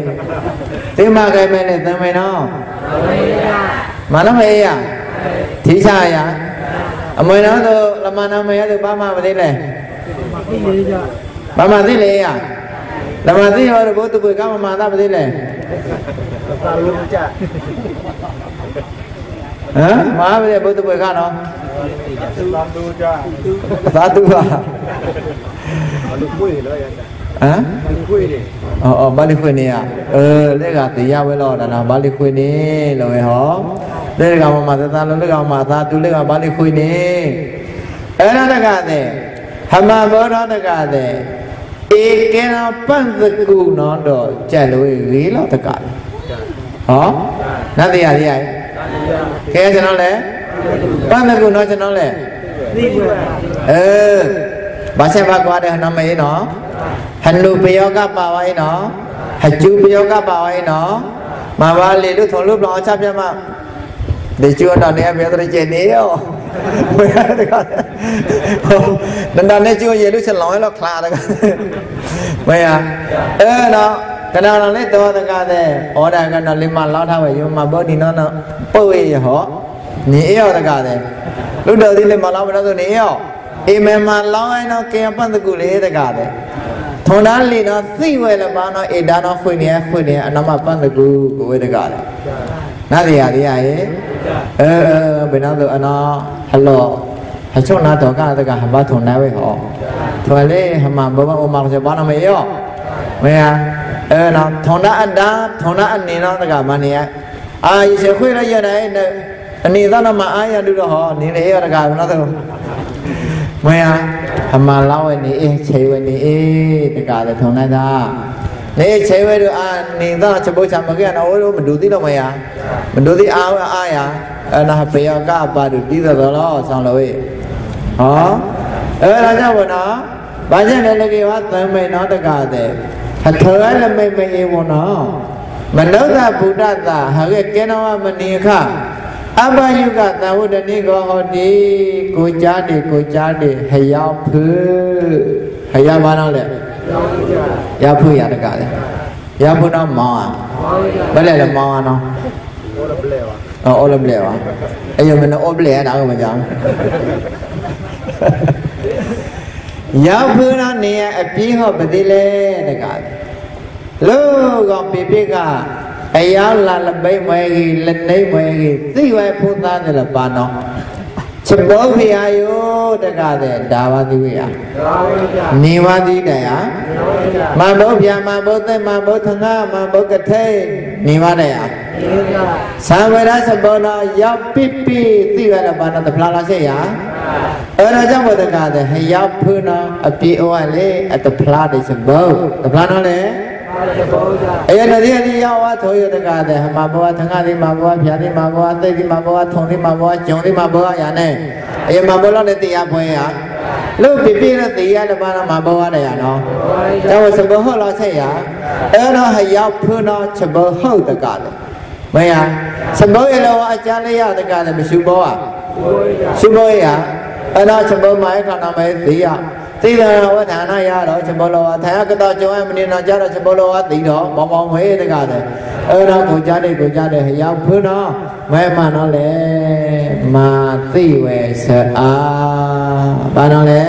ဒီမှာကဲမဲ့လဲသံမေနောမနမေယသီချာယ အမွေနောတို့လမနာမေယတို့ဘာမှမသိလဲဘာမှသိလေယလမသိရောဘုသူပွေကမမာတာမသိလဲသာလုံးကြဟမ်မဟာဗျာဘုသူပွေကနော်သာတူကြသာတူပါဘာလို့ပွေလို့ရတာ ဟမ်ဘာလို့ပွေလဲအော်အော်ဘာလို့ခွေနေရเออလက်ကတရားဝဲတော့ဒါနာဘာလို့ခွေနေလို့ပဲဟောလက်ကမမသသာလက်ကမသာတူလက်ကဘာလို့ခွေနေအဲ့ဒါတကတဲ့ဟမဘောဓတကတဲ့ဧကေနပန့်သကုနောတော့ကြက်လို့ရေလောက်တကဟောနတ်တရားတရားကဲကျွန်တော်လဲပန့်သကုနောကျွန်တော်လဲသိပါเออဘာဆက်ပါကွာတဲ့နမေနော်ဟနုပယောကပါဝိုင်းနော်ဟကျူပယောကပါဝိုင်းနော်မဘာလေလို့ထုံလို့ပလောင်ချပြမဒီကျွတ်တော့နေ ပြတဲ့ကျနေရောဘယ်ရတဲ့ကနန္ဒနဲ့ကျွတ်ရေလို့ချက်လောင်းရတော့ခလာတဲ့ကဘယ်ရအဲတော့ကနာတော်လေးတော်တကားတဲ့ဩဒါကတော့လိမလောက်ထားပဲယမဘောဒီနော်နော်ပုတ်ရဟောနေရောတကားတဲ့လူတော်ဒီလိမလောက်မလို့ဆိုနေရောအိမ်မမှာလောင်းရင်တော့ကေပန့်တကူလေးတကားတဲ့ ထုံသားလီနော်သိဝဲလပါနော်အေဒါနော်ဖွင့်နေဖွင့်နေအနမပန့်တကူကိုဝဲတကားတဲ့နားရရရရဲ့အဲဘယ်နောက်ဆိုအနာဟလောဟချုံနာတော့ကတကဟမထုံနေဝဲဟောထွယ်လေဟမဘဘအမကစဘာနမေယောမေယအဲနော်ထုံနာအတာထုံနာအနေနော်တကမနေရအာရစခွေရရတဲ့အနေသနာမအာရလူတော့ဟောနေလေရတကဘယ်နောက်ဆို မေယဟမလောင်းဝနေအေးချေဝနေအေးတကလည်းထုံနေတာနေချေဝဲတို့အာနေတော့ချပုတ်ချမကဲနော်ဝဲတို့မဒူသေးတော့မရမဒူသေးအားအားရအနာဘေယကပါတို့တီးတော်တော်ဆောင်းလို့ဟောအဲဒါကြောင့်ဘုနော်ဘာချက်လဲလကေဝသံမေနောတကတဲ့အထောရလမိမေယေဘုနော်မနုဿဗုဒ္ဓတာဟာကဲကေနဝမဏိခ အဘယုကသဝတ္တနိကောဟောတိကိုကြားတယ်ကိုကြားတယ်ဟယောဖုဟယဘာနော်လေရဖုရတကလေရဖုတော့မောင်းဘယ်လဲလဲမောင်းအောင်အော်အော်လည်းမလဲပါအဲ့ရမနဲ့အော်ပလဲတာကမကြောင်ရောက်ဖူးတော့နေရအပြေးဟောပတိလေတကလို့ကောင်ပြပြကအ ယောက်လာလပိတ်မွဲကြီးလက်နေမွဲကြီးသိဝဲဖူးသားတယ်လပါနော်ချက်ဘောဖရာယောတကတဲ့ဒါပါသီဝေယနေဝသီတယမဘုဗျာမဘုသေမဘုသငါမဘုကထေနေဝတယသံဝရစဘောနာရောက်ပိပိသိရလဘာနာတဖလာလာစေယအဲ့ဒါကြောင့်ဘုဒ္ဓကတဲ့ဟရောက်ဖုနာအပြေဩလေအတဖလာတဲ့စဘောတဖလာနော်လေ အယနဒီအဒီရောက်ဝါထိုရတကတဲ့မဘောသငါဒီမဘောဖြာဒီမဘောသိဒီမဘောထုံဒီမဘောဂျုံဒီမဘောရနဲ့အယမဘောလို့လည်းတရားပွဲရလို့ပြပြတဲ့တရားလည်းပါတော့မဘောရတယ်ရနော်ကျောင်းစဘောဟုတ်လားဆက်ရအဲ့တော့ဟရောက်ဖုနာစဘောဟုတ်တကတဲ့မယစဘောရလောအကြလေးရတကတဲ့မရှုဘောอ่ะရှုဘောရအဲ့တော့စဘောမိုင်းခန္ဓာမဲသိရ သိတယ်ဝဋ္ဌာဏရတော့ချက်ဘောလောအထာယကတောကျောင်းအမနေနာကြတော့ချက်ဘောလောကသိတော့မောင်မောင်ဝေးတကားတယ်အဲ့တော့ကိုကြတဲ့ကိုကြတဲ့ဟရောက်ဖွန်းတော့မဲမှန်တော့လေမာသိဝေစအားဘာတော့လဲ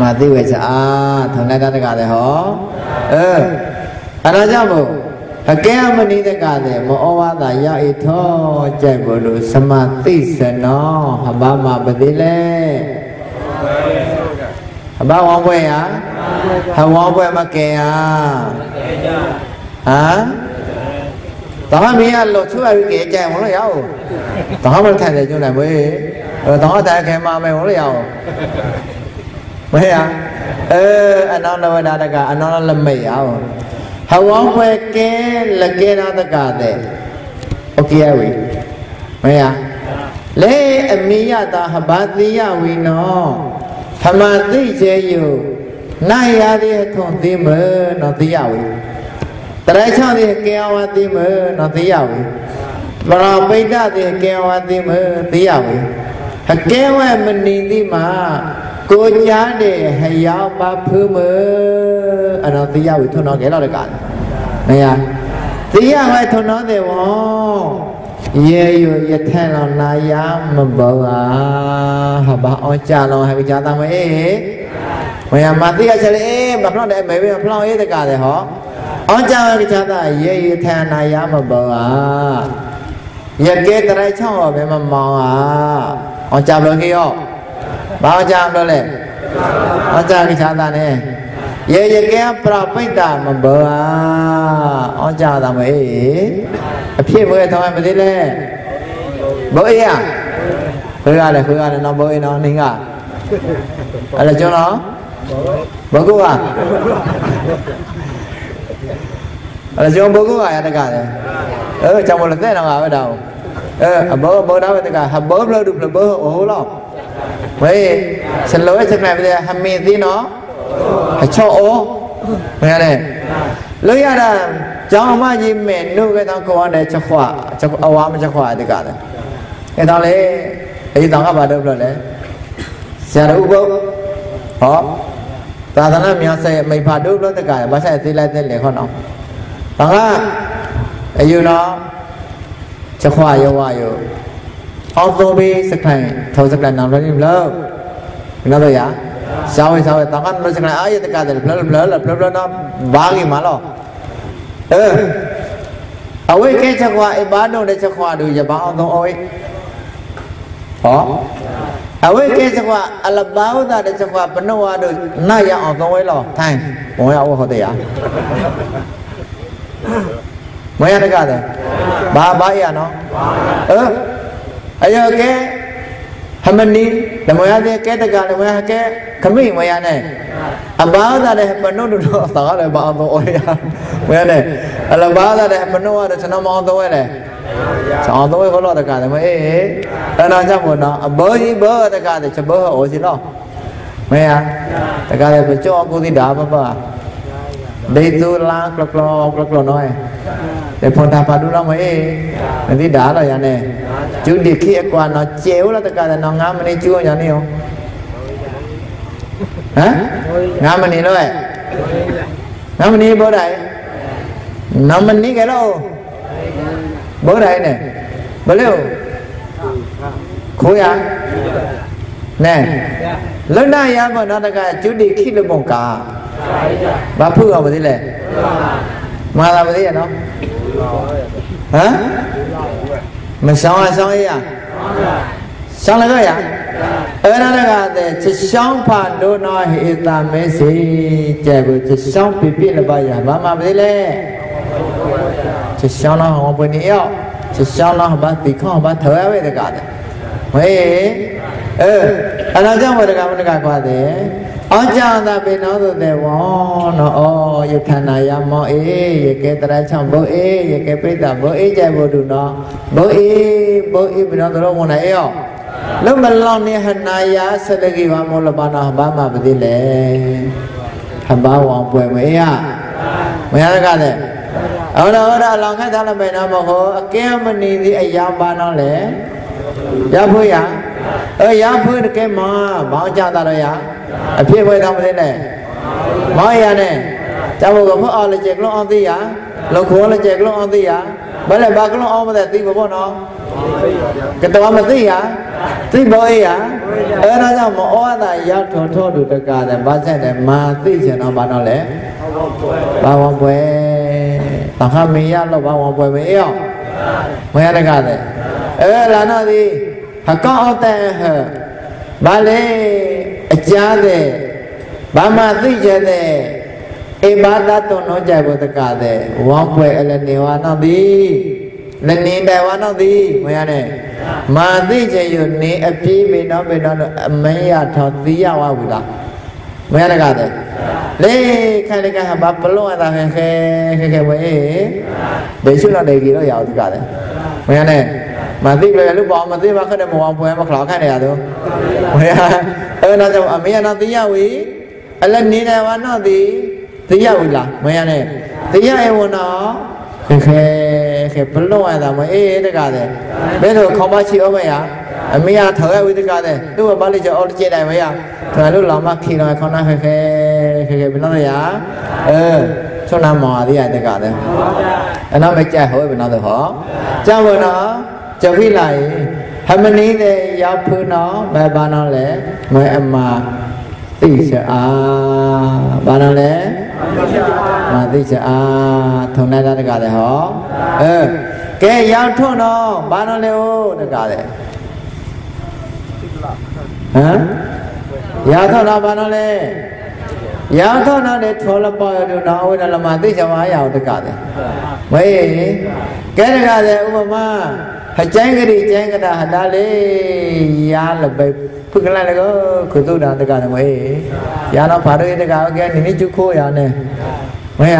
မာသိဝေစအားထုံလိုက်တာတကားတယ်ဟောအဲအဲ့ဒါကြောင့်မို့အကဲမနိတကတဲ့မောဩဝါဒရဣထောကြိုက်ဘလို့သမသိစနောဟဘာမပတိလေ အဘဝောင်းပွဲရဟဝောင်းပွဲမကင်ရဟမ်တော့မင်းကလို့ချွတ်ရကြဲမလို့ရအောင်တော့မထိုင်တယ်ကျွန်းတယ်ဝေးတော့တိုင်ခဲမှာမယ်မလို့ရအောင်မရအဲအနောနဝဒတကအနောလမိတ်ရအောင်ဟဝောင်းပွဲကဲလကဲနာတကတဲ့โอเคဝေမရ လေအမိယတာဟဘာတိယဝီနောဖမသိချေယုနိုင်ရတဲ့ထုံသိမနော်သိရဝေတရချတဲ့ကေဝသိမနော်သိရဝေပရပိဋ္ဌတဲ့ကေဝသိမသိရဝေအကဲဝမနေသည်မှာကိုကြားတဲ့ဟရောက်ပါဖူးမအဲ့တော့သိရဝေထုံတော့ကြတော့တကမရသိရဝေထုံတော့တယ်ဝေါ ရေယယထန်လောနာယမဘောဟာဟာဘာအောင်ကြလောဟဲ့ကြာတာမေဝေယမတိရချက်လေမဖလောက်တယ်မေဘေမဖလောက်ရေးတကတယ်ဟောအောင်ကြဝကြာတာရေယထန်နာယမဘောဟာရကဲတရိုက်ချောင်းရောပဲမမောင်းဟာအောင်ကြဘလို့ခေရောဘာကြဘလို့လဲအောင်ကြကြာတာနဲ့ ရေရကဲပရပိတ္တမဘောဟာအောင်ကြတာမေအဖြစ်ဘယ်ထောင်းမသိလဲဘောအေးရခွေးရတယ်ခွေးရတယ်နော်ဘောအေးနော်နင်းကအဲ့ဒါကျွန်တော်ဘကုကအဲ့ဒါကျွန်တော်ဘကုကရတကတယ်အဲကျွန်တော်လည်းတဲ့တော့ပါပဲတော့အဲအဘောဘောတော့တကဟဘောဘလို့ဒုဘဘောဟိုလောဝေးစလောစကနပဲဟမင်းသိနော် အချောအောဘယ်ရလဲလို့ရတာကျောင်းမကြီးမဲ့နှုတ်ကတော့ကိုယ်နဲ့ချက်ခွချက်အဝါမချက်ခွတကတယ်အဲတော့လေအေးတောင်ကဘာလုပ်လို့လဲဆရာတော်ဥပုပ်ဟောသာသနာမြောက်ဆက်မိဖာတို့လို့တကတယ်ဘာဆက်သေးလိုက်တဲ့လေခေါနော်ဘာကအယူနော်ချက်ခွရောဝရောအောက်သောဘေးစခိုင်ထောစကလနောင်ရင်းလို့နော်တော့ရရှာဝဲရှာဝဲတောင်ကမစကလအာရတကတယ် ဘလဘလဘလဘလနော်ဘာကြီးမလားအဲအဝိကေချက်ခွာအဘာတော့တဲ့ချက်ခွာတို့ရပါအောင်သုံးအဝိဟောအဝိကေချက်ခွာအလဘာဝဒတဲ့ချက်ခွာဘနဝတို့နရအောင်သုံးဝဲလောထိုင်ဘုံရဝဟုတ်တရားမရတကတဲ့ဘာဘာရနော်အဲအယောကဲဟမနီ ဓမ္မရတဲ့ကဲတကလည်းမရကဲခမိမရနဲ့အဘာသာလည်းပနုတို့တော့သာလည်းဘာတော့အော်ရမရနဲ့အလဘာသာလည်းပနုရတဲ့ကျွန်တော်မအောင်တော့လဲကျွန်တော်တော့ခေါ်လို့တကလည်းမအေးအဲ့တော့ကြောင့်မို့နော်အဘောကြီးဘောတကလည်းချက်ဘောဟောစီတော့မရတကလည်းကြောကိုသိတာပပဒေသူလာကလကလကလကလနော် လေဖွန်တာပါတို့တော့မအေးမသိတာတော့ရနဲ့ကျုတိခိအကွာနော်ကျေဦးလားတကလည်းနော်9မိနစ်ကျူအောင်ရနေရောဟမ်9မိနစ်လို့9မိနစ်ဘောတိုင်း9မိနစ်ကတော့ဘောတိုင်းနဲ့ဘယ်လိုခိုးရနဲ့လွတ်နာရမနော်တကကျုတိခိလဘုံကာဘာဖုအောင်မသိလဲမှားလာမသိရနော် ဟမ်မဆောင်အောင်ဆောင်ရရရှောင်းလည်းရအဲ့ဒါလည်းကတဲ့ချရှောင်းဖာဒုနောဟေတာမဲစီကျဲကိုချရှောင်းပြပြလပါရဘာမှမသိလဲချရှောင်းတော့ဟောပွင့်နေရောချရှောင်းတော့ဘာတိခေါဘာထွဲဝဲတကားတဲ့ဟေးအဲအဲ့ဒါကြောင့်ဘုရားကမတကကွာတဲ့ အောကြတာပေနောသုတဲ့ဝေါနောဩယခန္ဓာယမောအေယကေတရချံဘုအေယကေပိတ္တဘုအေကြဘုဒ္ဓနောဘုအေဘုအေဘနောတော်ဝန်နေယောလုံးမလောင်နေဟနာယသတကိဝမောလပါနာဘာမပတိလေဟဘာဝံပွဲမေယမရကတဲ့ဟောတော့ဟောတော့လောင်ခတ်ထားလိုက်မယ်နော်မဟုတ်အကဲမနေသည်အရာပါတော့လေရဖို့ရအဲရဖို့တကယ်မှာဘောင်းကြတာတော့ရ အဖြစ်ပွဲတော့မသိနဲ့မောင်ရနဲ့ကျောင်းကဖောက်အောင်လက်ကျကလုံးအောင်သိရလောက်ခေါ်လက်ကျကလုံးအောင်သိရဘယ်လဲဘာကလုံးအောင်မသိသိဘောနော်ကတော်မသိရသိဘောအေးရအဲဒါကြောင့်မဩဝါဒရောက်ထွန်ထောတူတကားတယ်ဘာဆက်တယ်မာသိချင်တော့ဘာတော့လဲဘာဝပွဲတခါမရလို့ဘာဝပွဲမအေးအောင်မရတကားတယ်အဲလာတော့ဒီဟကောက်တဲ့ဟဘာလဲ အကြားတဲ့ဘာမှသိကြတဲ့ဧဘာဒတုံနောကြဘုဒကတဲ့ဝံပွဲအလနေဝါနောတိလနေတယ်ဝါနောတိမရနဲ့မာသိချေယနေအပြေးမေနောမေနောအမင်းရထောသိရဝဘူးလားမရကတဲ့လေခိုင်လကဘာပလုံးအတာခဲခဲခဲခဲဝဲဘေရှုတော့နေကြီးတော့ရအောင်ဒီကတဲ့မရနဲ့ မသိပဲလူပေါ့မသိပါခက်တဲ့မောင်ပွဲမခလောက်ခက်နေရတော့ဘယ်ဟာအဲ့တော့ကြောင့်အမေရနာသိရဝီအလက်နေတယ်ဝါနော်ဒီသိရဝီလားမရနဲ့သိရရဲ့ဝနော်ခဲခဲခဲဘလုံးရတာမအေးတကားတဲ့ဘယ်လိုခေါမချီအောင်မရအမေရထော်ရဝီတကားတဲ့သူ့ဘာလို့ကြောအော်ကြည့်တယ်မရဒါလို့လောင်မခီတော့ခေါနာခဲခဲခဲခဲဘယ်လိုရအဲဆွမ်းနာမော်အသေးရတကားတဲ့အနောက်မကြဟောဘယ်နောက်တော့ဟောကြောက်ဘနော် ကြပြီလိုက်ဟမနီးတဲ့ရောက်ဖူးနော်ဘယ်ပါနော်လဲမွေအမသိချအာဘာနော်လဲမသိချအာထုံနေတာတကားတဲ့ဟောအဲကဲရောက်ထွန်းတော့ဘာနော်လဲဟုတ်တကားတဲ့ဟမ်ရောက်ထွန်းတော့ဘာနော်လဲရောက်ထွန်းတော့လေထောလပေါ်ရတော့နော်ဝိဒလမသိချမရောက်တကားတဲ့မေးကဲတကားတဲ့ဥပမာဟကျိုင်းကလေးကျိုင်းကတာဟတာလေရာလပဲဖုကလာလေကိုကုသုဒတကနမေရာတော့ဘာလို့တကကဲနိနိကျုခိုးရနဲ့မရ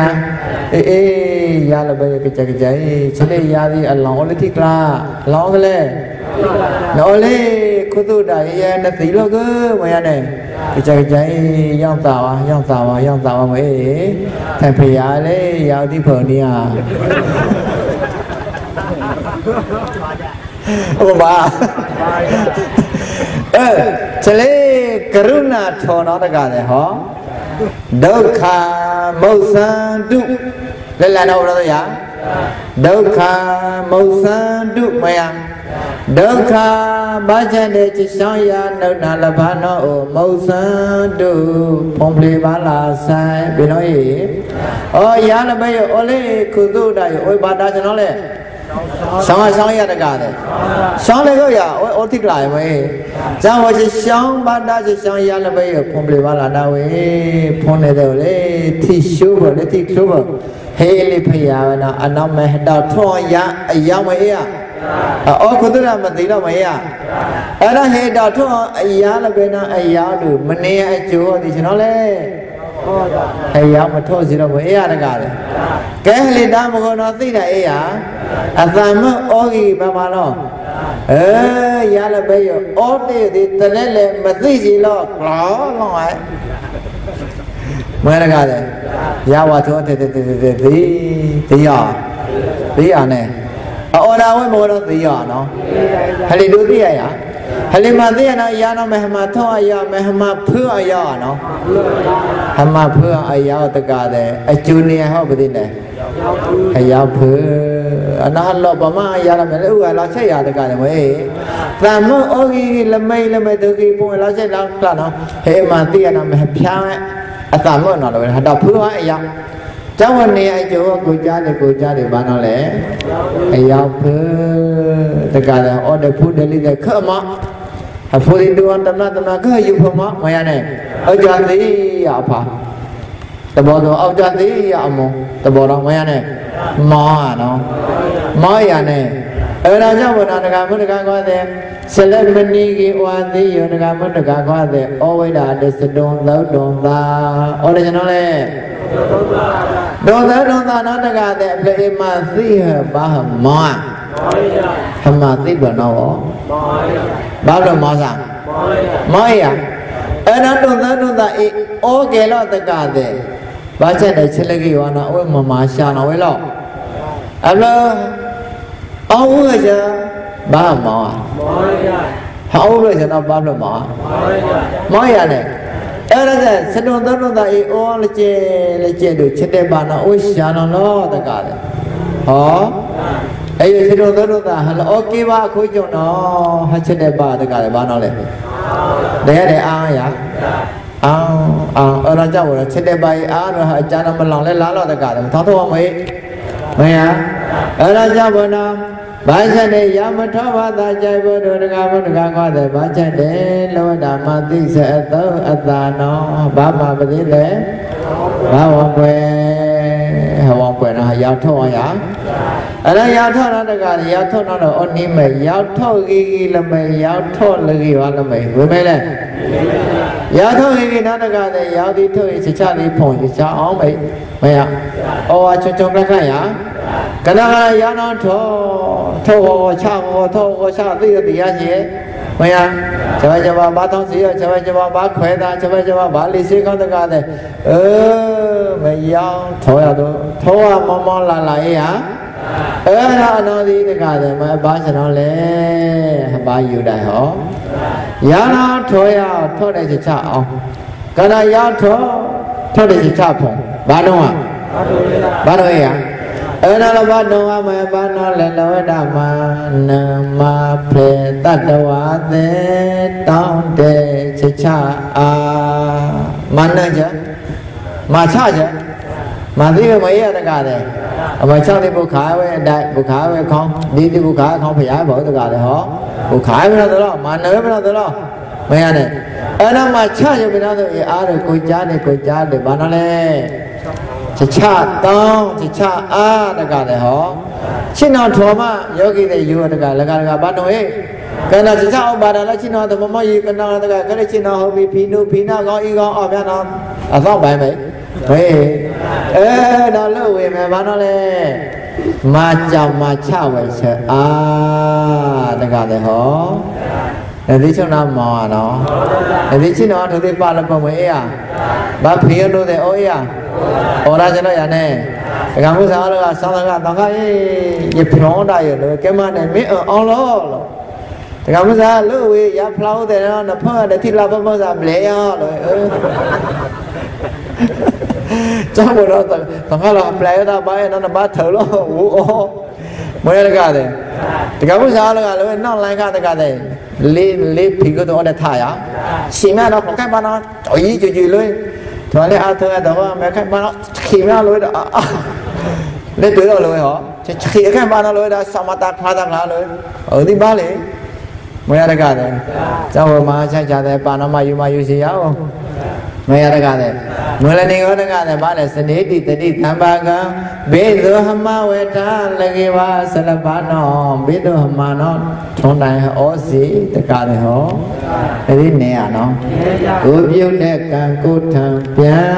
အေးအေးရာလပဲကကြကြဲချလေရာဒီအလောင်းလတိကလာလောင်းကလေးနော်လေကုသုဒရရနဲ့သီလောကမရနဲ့ကြကြကြဲရောက်တာပါရောက်တာပါရောက်တာပါမေထိုင်ဖရာလေရောက်တိဖို့နီးอ่ะ ဟုတ်ပါအဲချလေကရုဏာထောနောတကလည်းဟောဒုက္ခမုတ်သံတုလက်လန်တော့ဘုရားရဒုက္ခမုတ်သံတုမယဒုက္ခဘာချတဲ့ချရှောင်းရနှုတ်နာလဘာနောမုတ်သံတုဖုံးပြေပါလာဆိုင်ဘယ်လိုရေဩရလဘေဩလေးကုသုဒယဩဘာတာကျွန်တော်လေ ရှောင်းရှောင်းရတကားတဲ့ရှောင်းလေကိုရဩတိကလာမေဇာဝချရှောင်းဘာတာချရှောင်းရလဘေဖုံးပြေပါလာတာဝေဖုံးနေတယ်လေတိရှုဘလေတိခလုဘဟေးလေးဖယားနာအနောက်မဟတော်ထွန်ရအယောင်မေးရအော်ခုတရမသိတော့မရအဲ့ဒါဟေတော်ထွန်အရာလဘေနာအရာလူမနေအကျိုးဒီကျွန်တော်လေ အေးရမထော့စီတော့ဘယ်ရတကားလဲကဲလေတာမကောတော့သိတယ်အေးရအတမဩဂီဘာမလောအဲရလည်းပဲရောဩတေဒီတလဲလဲမသိစီလို့လောလောအဲမရကားလေရဝါသောတေတေတေတေဒီဒီရဒီရနဲ့အော်ဒါဝဲမောတော့သိရနော်ဟလေတို့သိရရ ဟလေမသိရနော်ရာနော်မဟမထောအယမဟမဖူအယနော်ဟမဖူအယတကတဲ့အကျူနေဟောပတိနဲ့အယဖူအနာလောပမအယရမယ်ဥကလာချက်ရတကတယ်ဝဲတမ္မဩဂီလမိတ်လမိတ်ဒုကိပုံလာချက်လောက်ကနော်ဟေမသိရနော်မဖျားအတမောနော်လည်းဟတော့ဖူအယ ကျောင်းနေအကျိုးကိုကြားတယ်ကိုကြားတယ်ဘာလို့လဲအယောက်ဖတကလည်းအော်ဒဖူဒလိတဲ့ခမအဖိုဒီတူတမတမကယူဖမမရနဲ့အောက်ကြသေးရအဖာတဘောတော့အောက်ကြသေးရအမောတဘောတော့မရနဲ့မောရနော်မောရနဲ့ အဲ့ဒါကြောင့်ဘုရားတက္ကမုဒ္ဒကကောတဲ့ဆလမဏီကေဝါတိယောတက္ကမုဒ္ဒကကောတဲ့ဩဝိဒတစတုံသောတုံသာဩရကျွန်တော်လေဒေါသဒေါသနာတကတဲ့ပြေမသိဟဘာမောဟမသိဘနောဘာလို့မောစားမောရအဲ့ဒါတုံသတုံသအေဩကေလောတကတဲ့ဘာချက်တဲ့ချက်လကေဝနာအဝမမရှာနာဝဲလောအလော အောင်းလို့ကျန်ဘာမောင်းอ่ะမောင်းရဟောင်းလို့ကျန်တော့ဘာလို့မောင်းမောင်းရလေအဲ့ဒါကစတုံသုံးလုံးသာအေအောလကျဲလကျဲတို့ချက်တဲ့ပါနာအိုးရှာနော်လောတကားလေဟောအဲ့ဒီစတုံသုံးလုံးသာဟလောကေပါအခွေးကြုံနော်ဟချက်တဲ့ပါတကားလေဘာနော်လဲတကယ်တယ်အားရအောင်အောင်အဲ့ဒါကြောင့်တော့ချက်တဲ့ပါရဲ့အားတော့အကြမ်းတော့မလောင်လဲလားတော့တကားလေမသောတော့မေးမင်းဟာအဲ့ဒါကြောင့်ဘောနော် ဘာချက်နဲ့ရမထောဘာသာကြိုက်ဖို့တို့တကားဘုတကားကွာတဲ့ဘာချက်တဲ့လောဒမသိစေအသောအတာနောဘာမှမသိလေဘာဝကွယ်ဟောကွယ်နော်ရောက်ထောရအဲ့ဒါရောက်ထောတော့တကားရောက်ထောတော့အနိမေရောက်ထောကြီးကြီးလမေရောက်ထောလကြီးဝါလမေဝိမဲလေ ရောက်ထောကြီးကြီးနောက်တကားတဲ့ရောက်ဒီထုတ်ရချချလေးဖုံချချအောင်မေမရဩဝါချွန်ချွန်ကခန့်ရကနကရနောထောထောဟောချဟောထောဟောချသိရတရားရှင်မယဇဝဇဝဘာတောင်းစီရဇဝဇဝဘာခွဲတာဇဝဇဝဘာလိစေကောင်းတကားတဲ့အဲမယောင်ထောရတော့ထောရမောမောလာလာအေးဟာအဲ့ဒါအတော်ဒီတကားတဲ့မဘာစတော့လေဘာယူတိုင်းဟော ရနာထောရထောတဲ့ချချအောင်ကနရထောထောတဲ့ချချဖုံဘာတော့ဘာတော့အေးဟာအဲ့ဒါလည်းဘာတော်အမေဘာနောလည်းလောဒမနမဖေတတဝသေတောင်းတဲ့ချချအာမနကြ မချကြမသိမရတကားတယ်အမချောင်းတဲ့ဘုခါဝဲအတိုက်ဘုခါဝဲခေါင်းဒီဒီဘုခါခေါင်းဖျားဘောတကားတယ်ဟောဘုခါဝဲတော့မနဝဲမတော့မရနဲ့အဲ့တော့မှချရပြီတော့ဆိုအားရကိုကြားတယ်ကိုကြားတယ်ဘာလို့လဲချချတောင်းချချအားတကလည်းဟောရှင်းတော်ထောမယောဂီတဲ့ယူတကလကလကဘာတော့ဟဲ့ကဲနာချချအောင်ပါတာလားရှင်းတော်သမမယေကနာတကကဲရှင်းတော်ဟုတ်ပြီဖီနုဖီနာကောင်းဤကောင်းအော်ပြန်တော့အသောပိုင်းပဲ ဟေးအဲဒါလို့ဝေမယ်ဘာတော့လဲမာကြောင်မာချဝဲချက်အာတကလည်းဟောဒီချုံနာမောရနော်ဒီချင်းတော့တို့ပါလပုံဝေးရဘာဖေးလို့တဲ့အိုးရဩရာကျွန်တော်ရနဲ့ဒကမှုစားတော့ဆောင်းကတောင်ကရေးရဖြောင်းတာရလို့ကဲမနဲ့မင်းအောင်လို့လို့ဒကမှုစားလို့ဝေးရဖလောက်တဲ့တော့နဖတ်တဲ့တိလာပမောစားမလဲရလို့ ကျောင်းတော့တောင်ကလာပလဲတာဘာရဲ့နော်ဘာထော်လို့ဝူအောမွေးရကတဲ့တကယ်လို့စားလို့ကလည်းနောက်လိုင်းကတကတဲ့လေးလေးဖီကတော့တဲ့ထားရရှင်မတော့ခိုင်ပါတော့အကြီးကြွကြွလို့တော်လေးအားထုတ်ရတော့မခိုင်ပါတော့ခင်မလို့တော့လက်တွေ့တော့လို့ဟောချခေခိုင်ပါတော့လို့ဒါသမတာဖာတာလားလို့ဟိုဒီပါလေမရတကတဲ့ကျောင်းမှာချက်ချတဲ့ပါဏမယူမယူစီရအောင် မရတကတဲ့မူလနေရောတကတဲ့ဘာလဲစနေတိတတိသံပါကံဘေသုဟမဝေထာလကေဝဆလပနောဘေသုဟမနောထုံတိုင်းဩစီတကတဲ့ဟောအဲ့ဒီနေရနော်ကိုပြုတ်တဲ့ကံကိုထံပြန်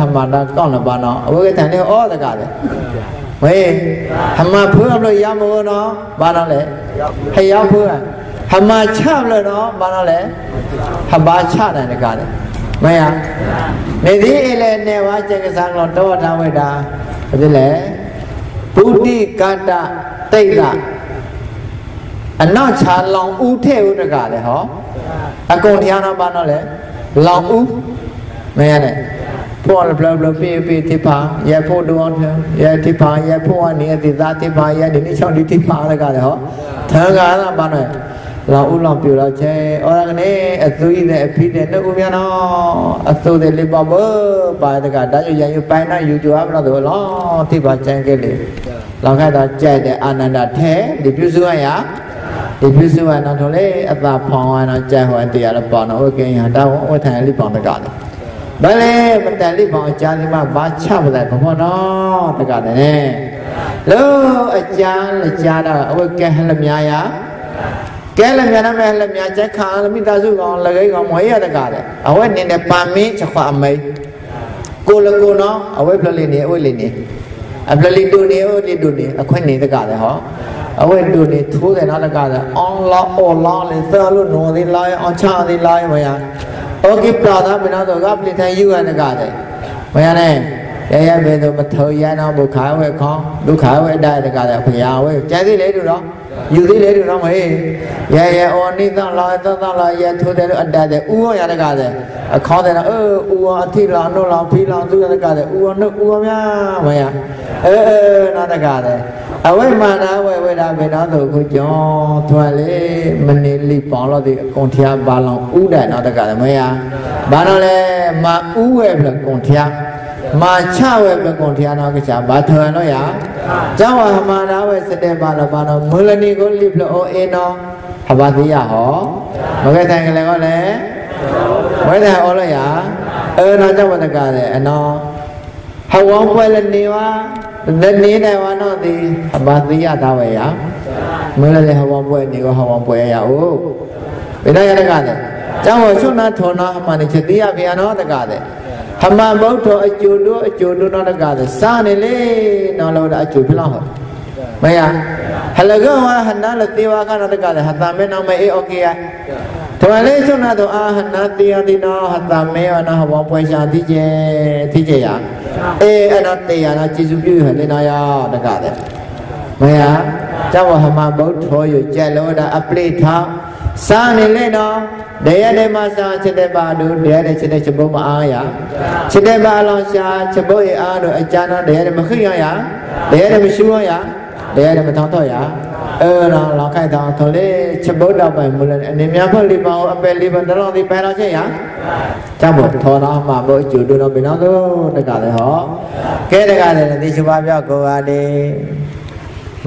ဟမတာကောက်လပါနောအဝိကထံလေးဩတကတဲ့ဝေးဟမဖူးလို့ရမို့နော်ဘာတော့လဲဖျောက်ဖူးဟမချလို့နော်ဘာတော့လဲဟဘာချတယ်တကတဲ့ မယနေသည်အလေနေဝါကျက်ကစားလို့တောထဝိတာဘာဖြစ်လဲပုတိကတ္တတိတ်တာအနောက်ချာလောင်ဦးထဲဦးတကလည်းဟောအကုန်တရားနာပါတော့လေလောင်ဦးမရနဲ့ဖော်ဘလဘလပေပေတိပါရဖို့တော့ရတိပါရဖို့အနေတိသာတိပါရဒီနေ့ချောင်းဒီတိပါလည်းကလည်းဟောသံဃာနာပါတော့ လောင်ဥလောင်ပြူတော့ချေအော်ရကနေအသွီးတဲ့အဖိတဲ့နှုတ်ဦးမြန်တော့အသွတဲ့လေးပါဘပါတကဒါကြောင့်ရန်ယူပိုင်တော့ယူကြွားမလို့တော့လောင်တိပါချန်ကလေးလောင်ခတ်တော့ကြိုက်တဲ့အာနန္ဒထဲဒီပြုစုရဒီပြုစုရတော့ထုံးလေးအသာဖောင်းရတော့ကြိုက်ဟောတရားလည်းပေါတော့ဟုတ်ကဲ့ဟာတော့ဝတ်ထိုင်လေးပေါင်းတကလည်းဘယ်လဲမတန်လေးပေါင်းအကြမ်းလေးမှဘာချမလဲဘဘောတော့တကလည်းလို့အကြမ်းလကြားတော့အဝတ်ကဲဟလမြာယာ ကဲလမြာနမဲလမြာချက်ခါလမိသားစုကောင်လကိကောင်မွေးရတကတယ်အဝဲနေနေပါမင်းချက်ခွအမိတ်ကိုလကိုနော်အဝဲပလလေးနေအဝဲလေးနေအပလလေးတူနေအဝဲလေးတူနေအခွင့်နေတကတယ်ဟောအဝဲတူနေထိုးတယ်နော်တကတယ်အွန်လာအော်လာလေသလို့နော်ဒီလာအောင်ချဒီလာမရโอเคပလာသားမနာတော့ကပလီထိုင်ယူရတကတယ်မရနဲ့ရရမေတို့မထောရန်တော့ဘုခါဝဲခေါဒုက္ခဝဲတိုက်တကတယ်ဖရာဝဲကျဲသေးလေတို့တော့ ယူသေးလေတို့တော့မဟေးရရအော်နိသလာသသလာရထိုးတယ်အတ္တတဲ့ဥရောရတကတယ်အခေါ်တယ်နော်အေးဥရောအထိလာနှုတ်လောင်ဖီလောင်သူရတကတယ်ဥရောနှုတ်ဥရောများမရအေးနာတကတယ်အဝိမာနာဝဲဝဲတာဘယ်တော့သူခုကြောထွာလေမနေလိပေါလို့ဒီအကုန်ထျားပါလောင်ဥဒတ်နောက်တကတယ်မရဘာတော့လဲမဥဝဲပြကွန်ထျား မာချဝဲပြကွန်ထျားနောက်ကြဘာထွန်လို့ရကျောင်းဝဟမာနာဝဲစတဲ့ပါလို့ဘာတော့မူလနီကိုလိပလို့အေနောဟဘာသိရဟောမကဲတိုင်ကလေးကောလေဝဲတယ်ဩလို့ရအဲနောက်ကျောင်းဝတကတယ်အနောဟဝံပွဲလည်းနေပါတနေတယ်ဝါတော့ဒီအမသိရသားပဲရမင်းလည်းဟောပွဲနေကဟောပွဲရအောင်ဘယ်တော့ရတကားလဲကျောင်းဝဆုနာထောနာအမှန်တည်းသိရပြန်တော့တကားတဲ့ ဟမဗုဒ္ဓအကျိုးတို့အကျိုးတို့တော့တကားတဲ့စားနေလေနော်လို့အကျိုးဖြစ်လောက်ဟောမရဟလကဝဟနာလတေဝကတော့တကားတဲ့ဟတာမဲနော်မဲအေโอเคရတဝလေးဆုနာတော့အာဟနာတေယတိနောဟတာမဲဝနာဟောပွဲရှာတိကျတိကျရအေးအဲ့တော့တေယနာကျေစုပြုဟလေနာယတကားတဲ့မရကျောင်းဟမဗုဒ္ဓောယကြက်လို့တာအပလိထာစားနေလေနော် တရားတွေမှာစားချက်တဲ့ပါတို့တရားတွေချက်တဲ့ချက်ဖို့မအားရချက်တဲ့ပါလောင်ရှာချက်ဖို့ရအားတို့အကြမ်းတော့တရားတွေမခိရရတရားတွေမရှူရရတရားတွေမထောင်းတော့ရအဲ့တော့လောခိုက်တော့ထော်လေချက်ဖို့တော့ပိုင်မလို့အနေများဖို့လေးပါအပယ်လေးပါတော့ဒီပိုင်တော့ချက်ရကြောက်ဖို့ထော်တော့မှာမို့အကျိုးတို့တော့ဘယ်တော့တကလည်းဟောကဲတကလည်းဒီစုပါပြောကိုပါလေ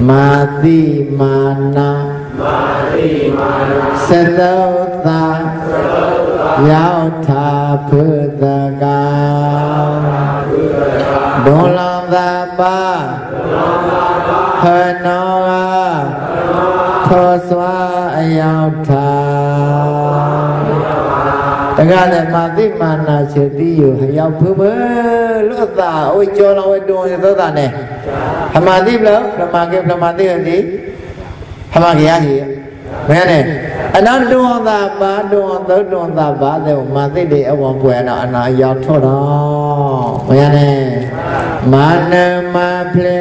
မာတိမာနာမာတိမာနာသတောသာသတောသာရောက်ထာဘုဒ္ဓကံဒုလံသာပါဒုလံသာပါဟနောကထောစွာအရောက်ထာ တကလည်းမာတိမာနာစေတိယဟရောက်ဖုဘလွတ်တာဝိကြောလဝတွန်သောတာနဲ့ဟမာတိဘလပမာကေပမာတိဟတိဟမကရဟိဘယ်နဲ့အနန္တွန်သာပါတွန်သုတ်တွန်သာပါတဲ့မာတိတေအဝံပွဲတော့အနာရောက်ထော့တော့ဘယ်နဲ့မာနမဖလေ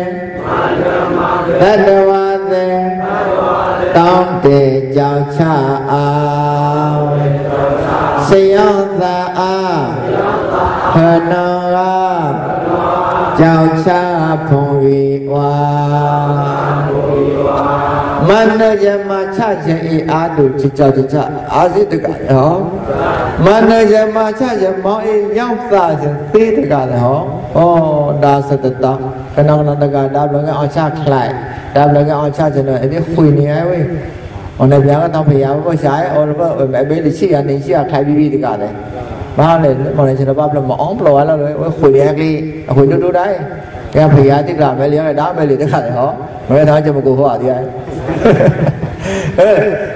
သတ္တဝါသေတောင်းတေကြောင့်ချအောင် ဆယောသာအားဟနောရာကြောင့်ချဖုံဝီဝါမန္တယမချခြင်းဤအာတုချစ်ကြောချစ်အာစိတကဟောမန္တယမချခြင်းမောင်းဤရောက်သာခြင်းသေးတကလည်းဟောဩဒါစတတခဏခဏတကဒါဘလကအောင်ချခလိုက်ဒါဘလကအောင်ချခြင်းတော့အဲ့ဒီခွေနေရဝေး ဟောနေပြာကတော့ဖရာဘောရှားအော်ဘောအမေလေးရှိရနေရှိရထိုင်ပြီးပြီးတကလည်းဘာလဲမော်နေချင်တော့ဘာမအောင်ပလောလာလို့ခွေရကလေးအခွေတူတူတိုင်းကဲဖရာတိကမယ်လေဒါမယ်လေတကလည်းဟောမရသားချက်မကိုဟောတရား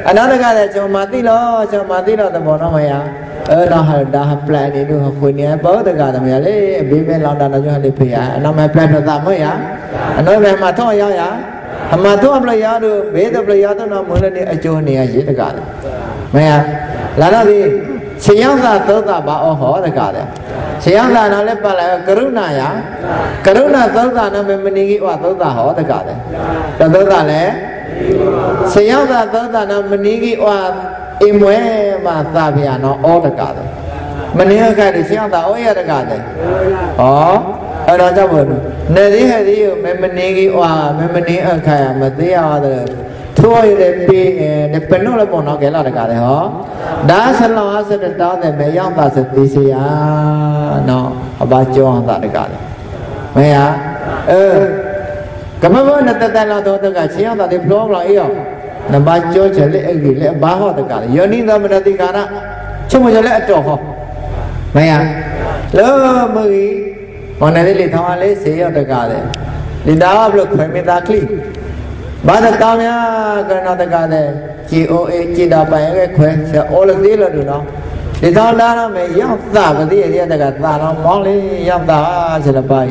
အနာတကလည်းကျွန်မသိလို့ကျွန်မသိလို့သဘောတော့မရအဲ့တော့ဟာဒါ plan နေလို့ခွေနေပေါ်တကသမီးလေဘေးမဲလောင်တာတော့ကျွန်တော်လေးဖေးရအနောက်မဲ့ plan တော့သမရအနောက်မဲ့မှာတော့ရောက်ရအမတော့ပလရတို့ဘေးတော့ပလရတော့မွေးလည်းအကျိုးနေရ ရေးတကလည်းမရလာတော့ဒီခြေရောက်တာသောတာဘာဩဟောတကလည်းခြေရောက်တာနာလည်းပတ်လာကရုဏာယကရုဏာသောတာနာမမဏိကိဝသောတာဟောတကလည်းသောတာလည်းခြေရောက်တာသောတာနာမဏိကိဝအိမ်မွဲမှာသာဗျာနော်ဩတကလည်းမဏိခတ်ခြေရောက်တာဩရတကလည်းဟော အဲ့တော့ကြောင့်ဘုရားနေသေးဟဲ့ဒီမမဏိကိဝမမဏိအခါယမသေးရတဲ့ထိုးရတဲ့ပေးနေပနုလည်းပေါ့နော်ကဲလာတကားတယ်ဟောဒါဆလောအစတတောင်းတယ်မရောက်တာစသိစရာနော်အဘကြောင်းတာတကားတယ်မရအဲကမ္မဘနတတလာတော့တကချင်းရောက်တာဒီဘလော့လာအေးရောနဘာကြောချလေအကြီးလေဘာဟောတကလေယောနိသမနတိကာရချုံချလေအတော်ဟောမယလောမကြီး မနလေးလေထောင်းလေးစေရောက်တကလေဒီတာဘလို့ခွေမေတာကလိဘာတကများကရဏတကတဲ့ GOA จิตာပိုင်ရဲ့ခွဲချက် all သေးလို့တူနော်ဒီတော့လာတော့မယ်ရောက်သပတိရတဲ့ကသာတော့မောင်းလေးရောက်တာဆိုတော့ပိုင်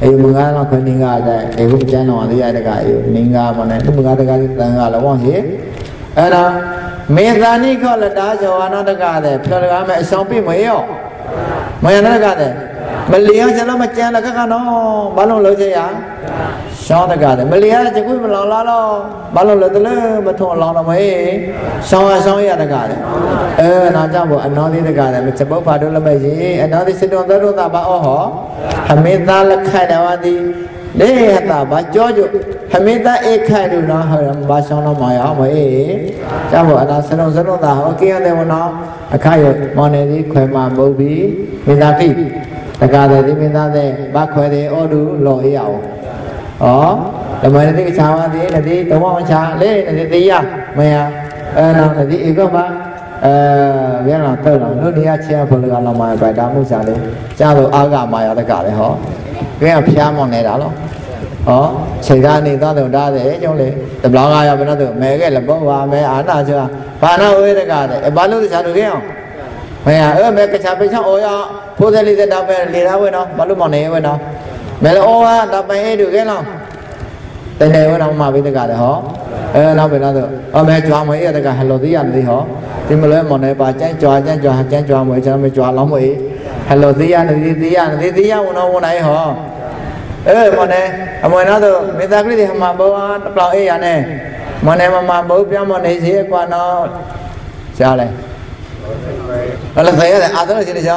အေးကြောက်ပေါ်နော်မထဖောတာတော့မယ်လောကောတကွန်တကာတဲ့နော်ခွဲမှာဘောအမိသားခိတကကေဟောချဘောလို့မယ်အေမငါတော့ခွနေငါတဲ့အေဟုတ်ကျန်းတော်လေးရတဲ့ကအေနင်းငါမနဲ့သူမငါတကလေးတန်ကလောဟေအဲ့ဒါမေသာနိခောလတာဇောဝနာတကတဲ့ဖြောတကားမဲ့အဆောင်ပြမရောမယနာတကတဲ့ မလျောကျွန်တော်မကြံလကကနော်ဘာလို့လို့ချင်ရရှောင်းတကတဲ့မလျောကြကွေးမလောင်လာတော့ဘာလို့လဲတလဲမထုံလောင်တော့မေးရှောင်းရရှောင်းရတကတဲ့အဲနာကြောင့်ဘောအနောတိတကတဲ့မချက်ပုတ်ဖာတို့လည်းမဲ့ရေအနောတိစစ်တော်တော်တာဘာဩဟောဟမေသာလခိုင်တော်ဝတိလေဟတာဘာကြောကြဟမေသာဧခိုင်တို့နော်ဟောဘာရှောင်းတော့မရမေးကြောင့်ဘောအနာစလုံးစလုံးတာဟောကိရတယ်ဝနော်အခါရမော်နေသည်ခွဲမှာမဟုတ်ပြီမိသားတိ တကားတဲ့ဒီမင်းသားတဲ့ဘခွဲတဲ့အော်ဒူလော်အေးအောင်ဩဓမ္မရတိကချာဝတိနတိတဝောချာလေနတိတေယမယအဲနော်နတိဧကမအဲပြန်လာတော့လို့တို့နေရာချင်းဘုလကလောမှာပဲဒါမှုစားလေကြားလို့အာဂမာယတကလည်းဟောကျင်းဖျားမောင်နေတာလို့ဟောချိန်သားနေသားတော့ဒါတဲ့ကျုံးလေတဘလောင်းကရဘယ်တော့မဲခဲ့လဘောပါမဲအာနာချာဘာနာဝေတကတဲ့ဘာလို့စားလို့ကြအောင်မယအဲမဲကချာပိချောအော်ရ ဖိုးတယ်လေးတဲ့တော့ပဲလေသားဝဲနော်ဘာလို့မောင်နေဝဲနော်မဲလောဟာတော့ပဲအဲ့တို့ကဲနော်တနေဝဲတော့မှာပြီးတကတဲ့ဟောအဲနောက်ပဲနောက်တော့အမဲကြွားမွေးရတကဟလိုသေးရသေးဟောဒီမလွဲမော်နေပါကျန်းကြွားကျန်းကြွားကျန်းကြွားမွေးကျွန်တော်မကြွားလောင်းမွေးဟလိုသေးရနေသေးသေးရနေသေးသေးရဝန်တော့ဝန်နိုင်ဟောအဲမော်နေအမွေနောက်တော့မေတ္တာကလေးတွေဟမှာဘောတပလောက်အေးရနေမော်နေမမဘုတ်ပြောင်းမနေစီကွာနော်ရှားလိုက်အဲ့ဒါဆိုင်ရတယ်အာသရစီနေရှာ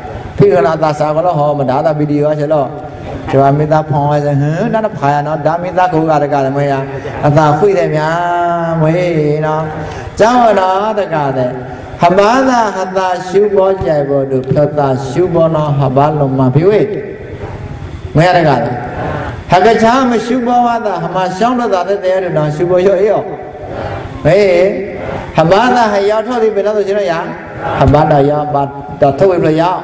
တဲ့အများတကတဲ့ချက်ပုတ်ပါပြရမေတ္တာကိဖောင်းဝဟလကအတ္တမခွိပဘောလေကြောရတကတဲ့ဝေဟလဝလာချင်းတော့ထုမယူပီဒီယိုတိတာပီဒီယိုမေတ္တာတကတဲ့ဖိခနာသာစာကလောဟောမဒါတာဗီဒီယိုချက်လောဒီမှာမေတ္တာဖောင်းလိုက်စဟမ်နာဖာရနော်ဒါမေတ္တာကိုကတကလည်းမရအသာခွိတယ်များမွေးနော်ကျောင်းတော်တကတဲ့ဟဘာသာဟတာရှုဘောကြိုင်ဘောတို့ဖြတ်တာရှုဘောနော်ဟဘာလုံးမဖိဝေမရတကလည်းဟကချာမရှုဘောဝတာဟမရှောင်းတော့တာတဲ့တဲ့ရတော့ရှုဘောရောရောဟေးဟဘာသာဟရောက်ထော်ဒီဘယ်တော့ဆိုရှင်ရဟဘာသာရောက်ပါတော့ထုတ်ဝေပြရောက်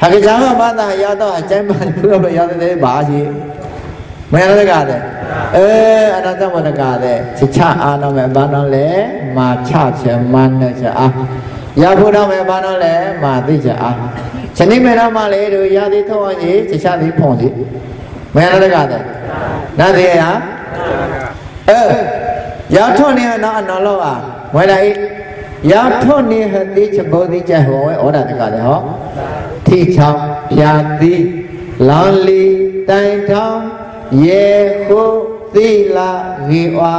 ဟာကကြာမဘာသာရတော့အကျိုင်းပါဘုရားဘရတဲ့ဘာရှိမရတဲ့ကတဲ့အဲအနာတမတကတဲ့ချချအာနောမဲ့ဘာနောလဲမာချချမန်းနဲ့ချအာရဖို့တော့မဲ့ဘာနောလဲမာသိချအာဇနိမေတော့မလေတို့ရသည်ထောင်းကြီးချချသည်ဖုံစီမရတဲ့ကတဲ့နားသေးရအဲရ ထွန်နေတော့အနော်လောက်อ่ะဝယ်လိုက်ရထွန်နေဟတိချဘောတိကျဟောဝဲဩဒါတကတဲ့ဟောထိချောင်းဖြာတိလန်လီတိုင်ထောင်းရေခုသီလာဂီဝါ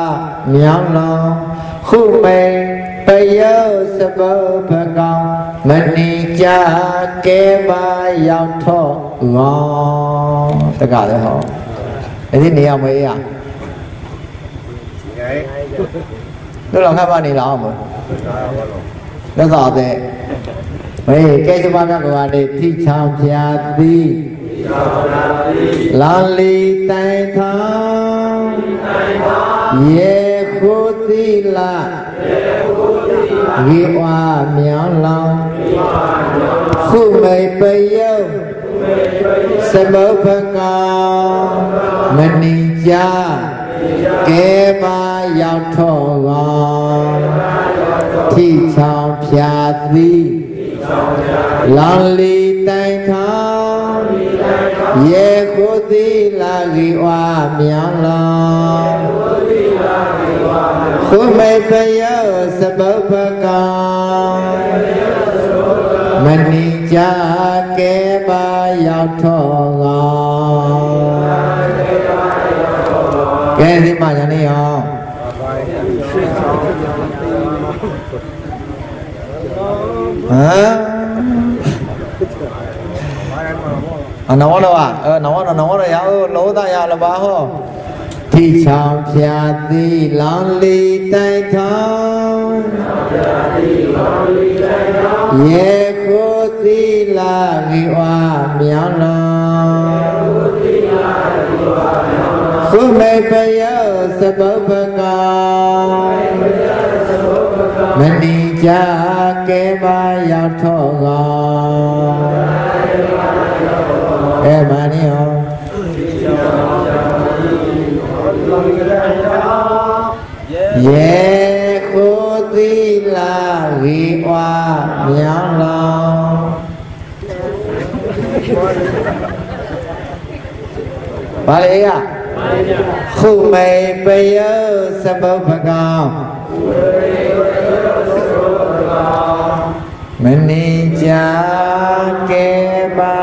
မြောင်းလောင်ခုမိန်ပယောစပုပကောင်မဏိကြကဲပါရောက်ထော့ငေါတကလည်းဟောအဲ့ဒီနေရာမအေးရတို့လောင်ခတ်ပါနေလားမလို့လက်သာတဲ့ မေကဲစပါကကွာနေထိချောင်ဖြာသည်လာလီတိုင်ထောင်းရေခုတိလာဂီဝါမြောင်းလောင်ခုမိပယုစမုဖကောင်မဏိကြကဲပါရောက်ထောကောင်ထိချောင်ဖြာသည် လောင်လီတိုင်ထောင်းရေကိုတိလာဂီဝါမြောင်းလောင်ခုမေပယောစပုပ္ပကောင်မဏိကြကဲပါရောက်ထောကောင်ကဲဒီမှာညာနေရော ဟမ်အနဝနဝအဲနဝနနဝနရအောင်လောသရလပါဟောတိချောင်ဖြာတိလောင်လီတိုင်ထောင်ယေကိုတိလာဂိဝါမြောင်းလောကုမေပယောသပုပ္ပကာမဏိကြ ကဲပါရောက်ထောကောင်အဲမာနိယောယေကိုတိလာဂိဝါမြောင်းလောဘာလေရခုမေပယောသပုပ္ပကာ မဏိကြကဲပါ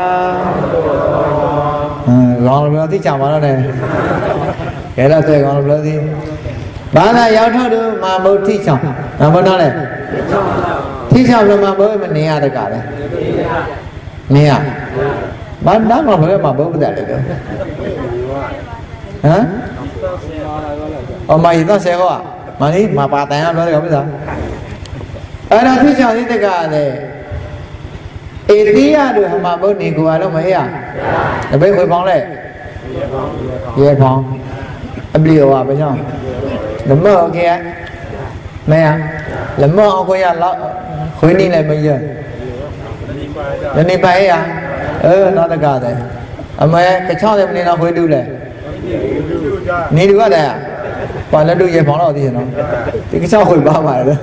ဟမ်ကောင်းလို့သိကြပါတော့တယ်ကဲတော့တဲ့ကောင်းလို့သိဘာသာရောက်တော့သူမာမုတ်ထိချောင်းနာမနာလဲထိချောင်းလို့မာမုတ်မနေရတကလဲနေရဘာနာမဘယ်မှာဘုရားလဲဟမ်အော်မကြီးတော့ဆဲဟောမလေးမပါတန်ရလို့ရပါမလား အဲ့တော့သိချာသိတကလည်းဧတိယတို့ဟမဘုန်းနေကိုအားလုံးမဟဲ့ရတပိတ်ခွေပေါင်းလဲရေပေါင်းအပလီဝါဘယ်ကြောင့်လမောကေမယလမောအကိုရလောက်ခွေးနေလဲမရယနေ့ပါဟဲ့ရအဲတော့တကတယ်အမဲကချောင်းတယ်မနေတော့ခွေးတူးလဲနေတူရတယ်ပါလက်တို့ရေပေါင်းတော့သိရနော်ဒီကချောင်းခွေးပါပါတယ်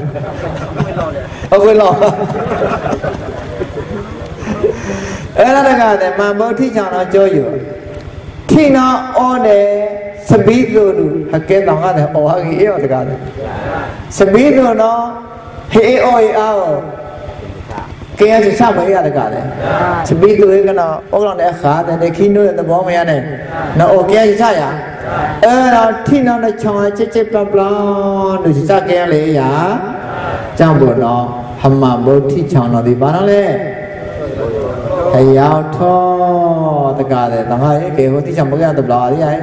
အခွေးလောက်အဲ့ဒါတကတဲ့မဘုထိချောင်းတော့ကြောယူထိနာအောတယ်စပီးတို့လူဟကဲတောင်ကတဲ့အော်ဟာကြီးအေးတကတဲ့စပီးတို့နော်ဟေးအော်အော်ကဲရစမရတကတဲ့စပီးတို့ကနော်အော်လောင်တဲ့ခါတဲ့ခင်းတို့တဲ့ဘောမရနဲ့နော်အော်ကဲရစရအဲ့တော့ထိနာတဲ့ချောင်းချစ်ချစ်ပပလာလို့စကဲလေရ ကြောင့်ပေါ့နော်ဟမဘုထိချောင်းတော်ဒီဘာလို့လဲအယောက်ထောတကားတယ်တခါရေကေဟိုတိချမကရတဘလာရီရဲ့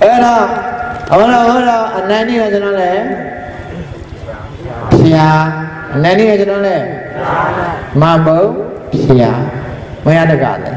အဲ့တော့ဟောတော့ဟောတော့အနန္တိကကျွန်တော်လဲဖြာအနန္တိကကျွန်တော်လဲမဘုဖြာမရတကားတယ်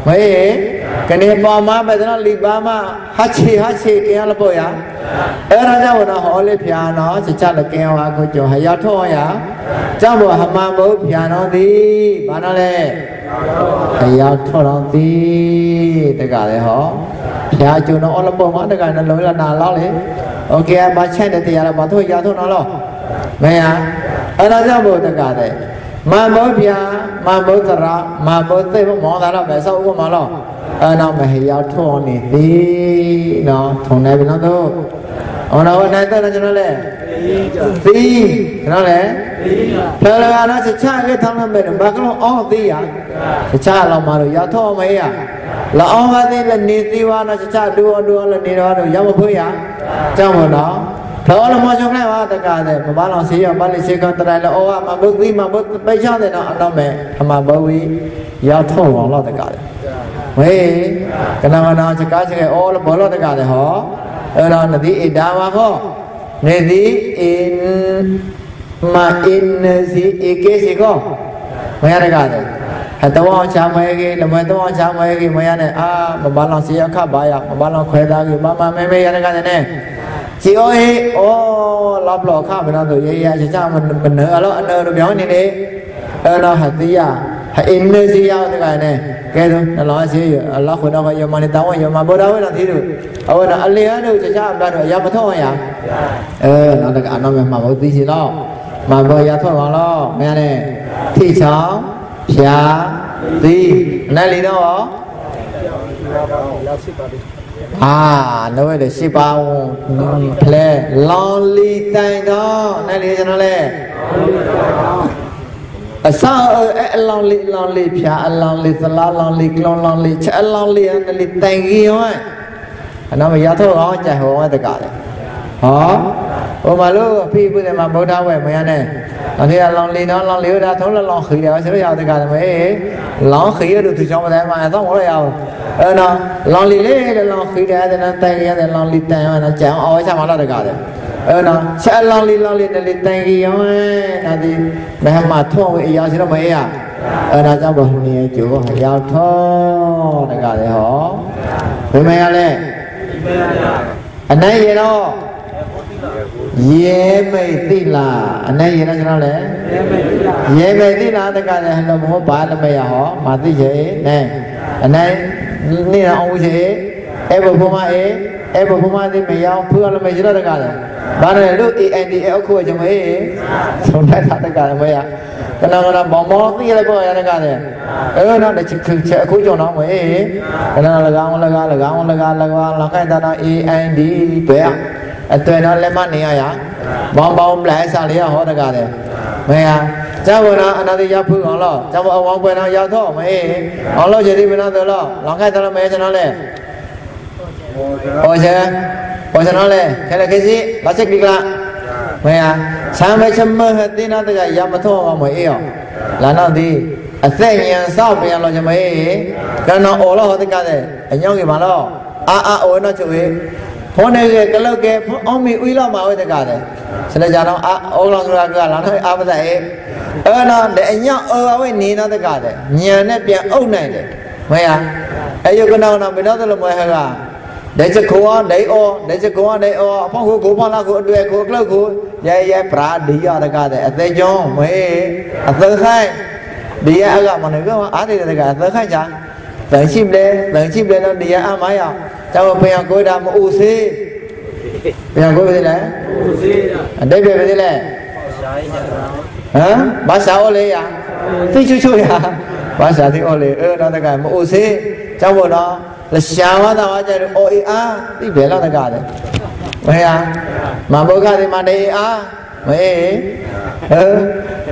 ဖြာဖျားဖောရကဲချုံဝခလီကေဘူးချက်ပလန်နော်ဟောကေရအဘခေါမဖြာတလောရအဲ့တော့ဟေအောချက်ကိုပလာချက်ချင်းပလာချုံဝပလာချက်တို့ချက်ချကေရရောက်ကကြိုင်တော့တကားမေကနေပေါ်မှာပဲတော့လီပါမဟာချေဟာချေကေရလပေါ့ရအဲ့ဒါကြောင့်တော့ဟောလေးဖြာနော်ချက်ချလကေရဟာကိုကြောဟရထောရကြောင့်ဘောဟမဘုဖြာနော်သည်ဘာနော်လဲဟရထောတော်သည်တကလည်းဟောဖြာကျုံတော့အလပေါ့မှာတကလည်းလုံးလနာလောက်လေโอเคဘာချက်တဲ့တရားလားဘာတို့ရထောနော်လို့မရအဲ့ဒါကြောင့်ဘောတကတဲ့ မမောပြမမောသရမမောသိမောသာရပဲစောဥပမာလို့အဲ့တော့မဟရောက်ထောနေသည်နော်ထုံနေပြီနော်တို့ဟောတော့နိုင်တဲ့ကျွန်တော်လေသီးကျွန်တော်လေဖယ်လာတော့ချာခဲ့ထားမှမဲ့ဘာကလုံးအော်သီးရချာလောက်มาလို့ရထောမေးရလောအောင်ပါသေးလည်းနေသေးပါတော့ချာတူအောင်တူအောင်လည်းနေတော့ရောက်မဖွေးရကြောက်မနော် တော်လမချုံလိုက်ပါတကားတဲ့မဘာလောင်ဆေးရပါလိစေကတရလောဩမဘုသိမဘုပိချတဲ့နော်အတော့မဲ့အမဘဝီရောက်ထောအောင်လို့တကားတဲ့ဝေးကနမနာချကားချကေဩဘောလို့တကားတဲ့ဟောအဲ့တော့နတိဣဒါမဟောနေတိအင်မအင်စီဧကေစီကောမရတကားတဲ့ဟတဝောချာမဲကေလမတဝောချာမဲကေမရနဲ့အာမဘာလောင်ဆေးရခပါရမဘာလောင်ခွဲသားကေမမမဲမဲရတကားတဲ့ကြ ည်ဩဟေဩလဘလောခမနာဆိုရေရချာချာမနအလောအနောပြောင်းနေနေအဲ့တော့ဟတိယဟာအင်းနေစီရောက်တကနဲ့ကဲတော့နှလုံးစီရအလောခုတော့ယမန်တောင်းယမန်ဘောတော်ဝဲတော့ဒီလိုအဝနာအလျာတို့ချာချာပြတော့ရမထောက်ရအဲနောက်တကအနောက်မှာမဟုတ်သိစီတော့မဘောရထောက်အောင်လို့မင်းနဲ့ထိချောင်းဖြာသီးနဲ့လီတော့အာနိုးရရှိပါဦး ဖလဲလောင်လီတိုင်တော့နဲ့လီကျွန်တော်လဲအစာအလောင်လေးလောင်လေးဖြာအလောင်လေးသလားလောင်လေးကလောင်လောင်လေးချက်အလောင်လေးအနလေးတိုင်ကြီးရောအနာမရတော့အောင်ကြ ဟောဝတ်တကားလေဟောဟိုမလို့ဖိပုတယ်မှာဗုဒ္ဓဝဲမရနဲ့အဖေလောင်လေးနော်လောင်လေးဒါသုံးလောင်ခီတယ်ဆိုရရောက်တကားလေမေလောင်ခီရတို့သူချောင်းမတယ်မှာတော့ဟောရအောင်အဲ့နော်လောင်လေးလေးလောင်ခီတယ်တဲ့တိုင်ကြီးရတယ်လောင်လေးတိုင်ရောနော်ကြံအောင်အချမှာတော့တကားလေအဲ့နော်ဆက်လောင်လေးလောင်လေးနဲ့လေးတိုင်ကြီး ရောအဲ့ဒီမဟမထောဝေအရာစီတော့မအေးရအဲ့ဒါကြောင့်ဘုံနေကျိုးရောက်ထောတကားလေဟောဘယ်မရလဲအနိုင်ရတော့ရဲမိတ်သိလားအနိုင်ရတော့ကျွန်တော်လေရဲမိတ်သိလားတကားလေဟလို့ဘောဘာလမရဟောမသိချေနဲ့အနိုင်နေအောင်ဦးချေအဲ့ဘုံမအေးအဲ့ဘုံမသိမရောက်ဖူးအောင်မရှိတော့တကားလေဘာလဲလို့ AND အခုကျွန်မအေးဆုံးတတ်တာတကားလေမရကနကနဘောမောသိရကောရတကားလေအဲ့တော့တစ်ချက်အခုကျွန်တော်မအေးကနလကောင်းလကားလကောင်းလကားလကားလခိုင်တာ AND ပဲ အတွေ့တော့လက်မနေရရဘောင်းဘောင်းပလိုက်စားလေးဟောတကားလေမရကျောင်းဝနာအနာတိရဖူးအောင်လို့ကျောင်းအဝေါင်းပွဲတော့ရောက်တော့မေးအောင်လို့ကျေဒီမနာတော့လောလောခိုင်တယ်မဲကျွန်တော်လေဟောချေဟောကျွန်တော်လေခဲလေခေစီဘာချက်ကလမေးဆမ်းမချမဟတိနာတကရမထောအောင်မအေးအောင်လာတော့ဒီအသက်ဉာဏ်စောက်ပြန်လို့ကျွန်မေးကံတော်အော်လို့ဟောတကတဲ့အညောင်းကြီးပါလို့အာအာအော်တော့ချွေ ဖုန်းနေကလောက်ကအောင်မီဦလောက်မှာဝဲတကတဲ့ဆလေကြတော့အာအော်လောကကလာတော့အာပဒအေအဲ့တော့တဲ့အညောင်းအော်ဝဲနေတော့တကတဲ့ညံနဲ့ပြန်အုပ်နိုင်တယ်မရအဲ့ယုကနောနာမင်းတော်လို့မဟကဒါချက်ခေါ်ဒိအောဒါချက်ခေါ်ဒိအောအဖေကိုကိုဖလာကိုအတွေ့ကိုကလောက်ကိုရဲရဲပရာဒီရတကတဲ့အသေးကြောင်းမေအသေးခိုင်းဒီရအကမနေကအားတယ်တကအသေးခိုင်းချာတန်ရှိပလဲတန်ရှိပလဲတော့ဒီရအမရကျော င်းပင်ကိုတာမအူစေးပြန်ကိုပဲလေအူစေးအတိတ်ပဲပဲလေဟမ်ဘာသာဩလေရသိချွချွရဘာသာသိဩလေအဲ့တော့တကမအူစေးကျောင်းဘောတော့လရှာဝတာဝကြတယ်အော်အေအားသိဘယ်လောက်တကတယ်မဟယာမဘောကဒီမနေအားမေဟဲ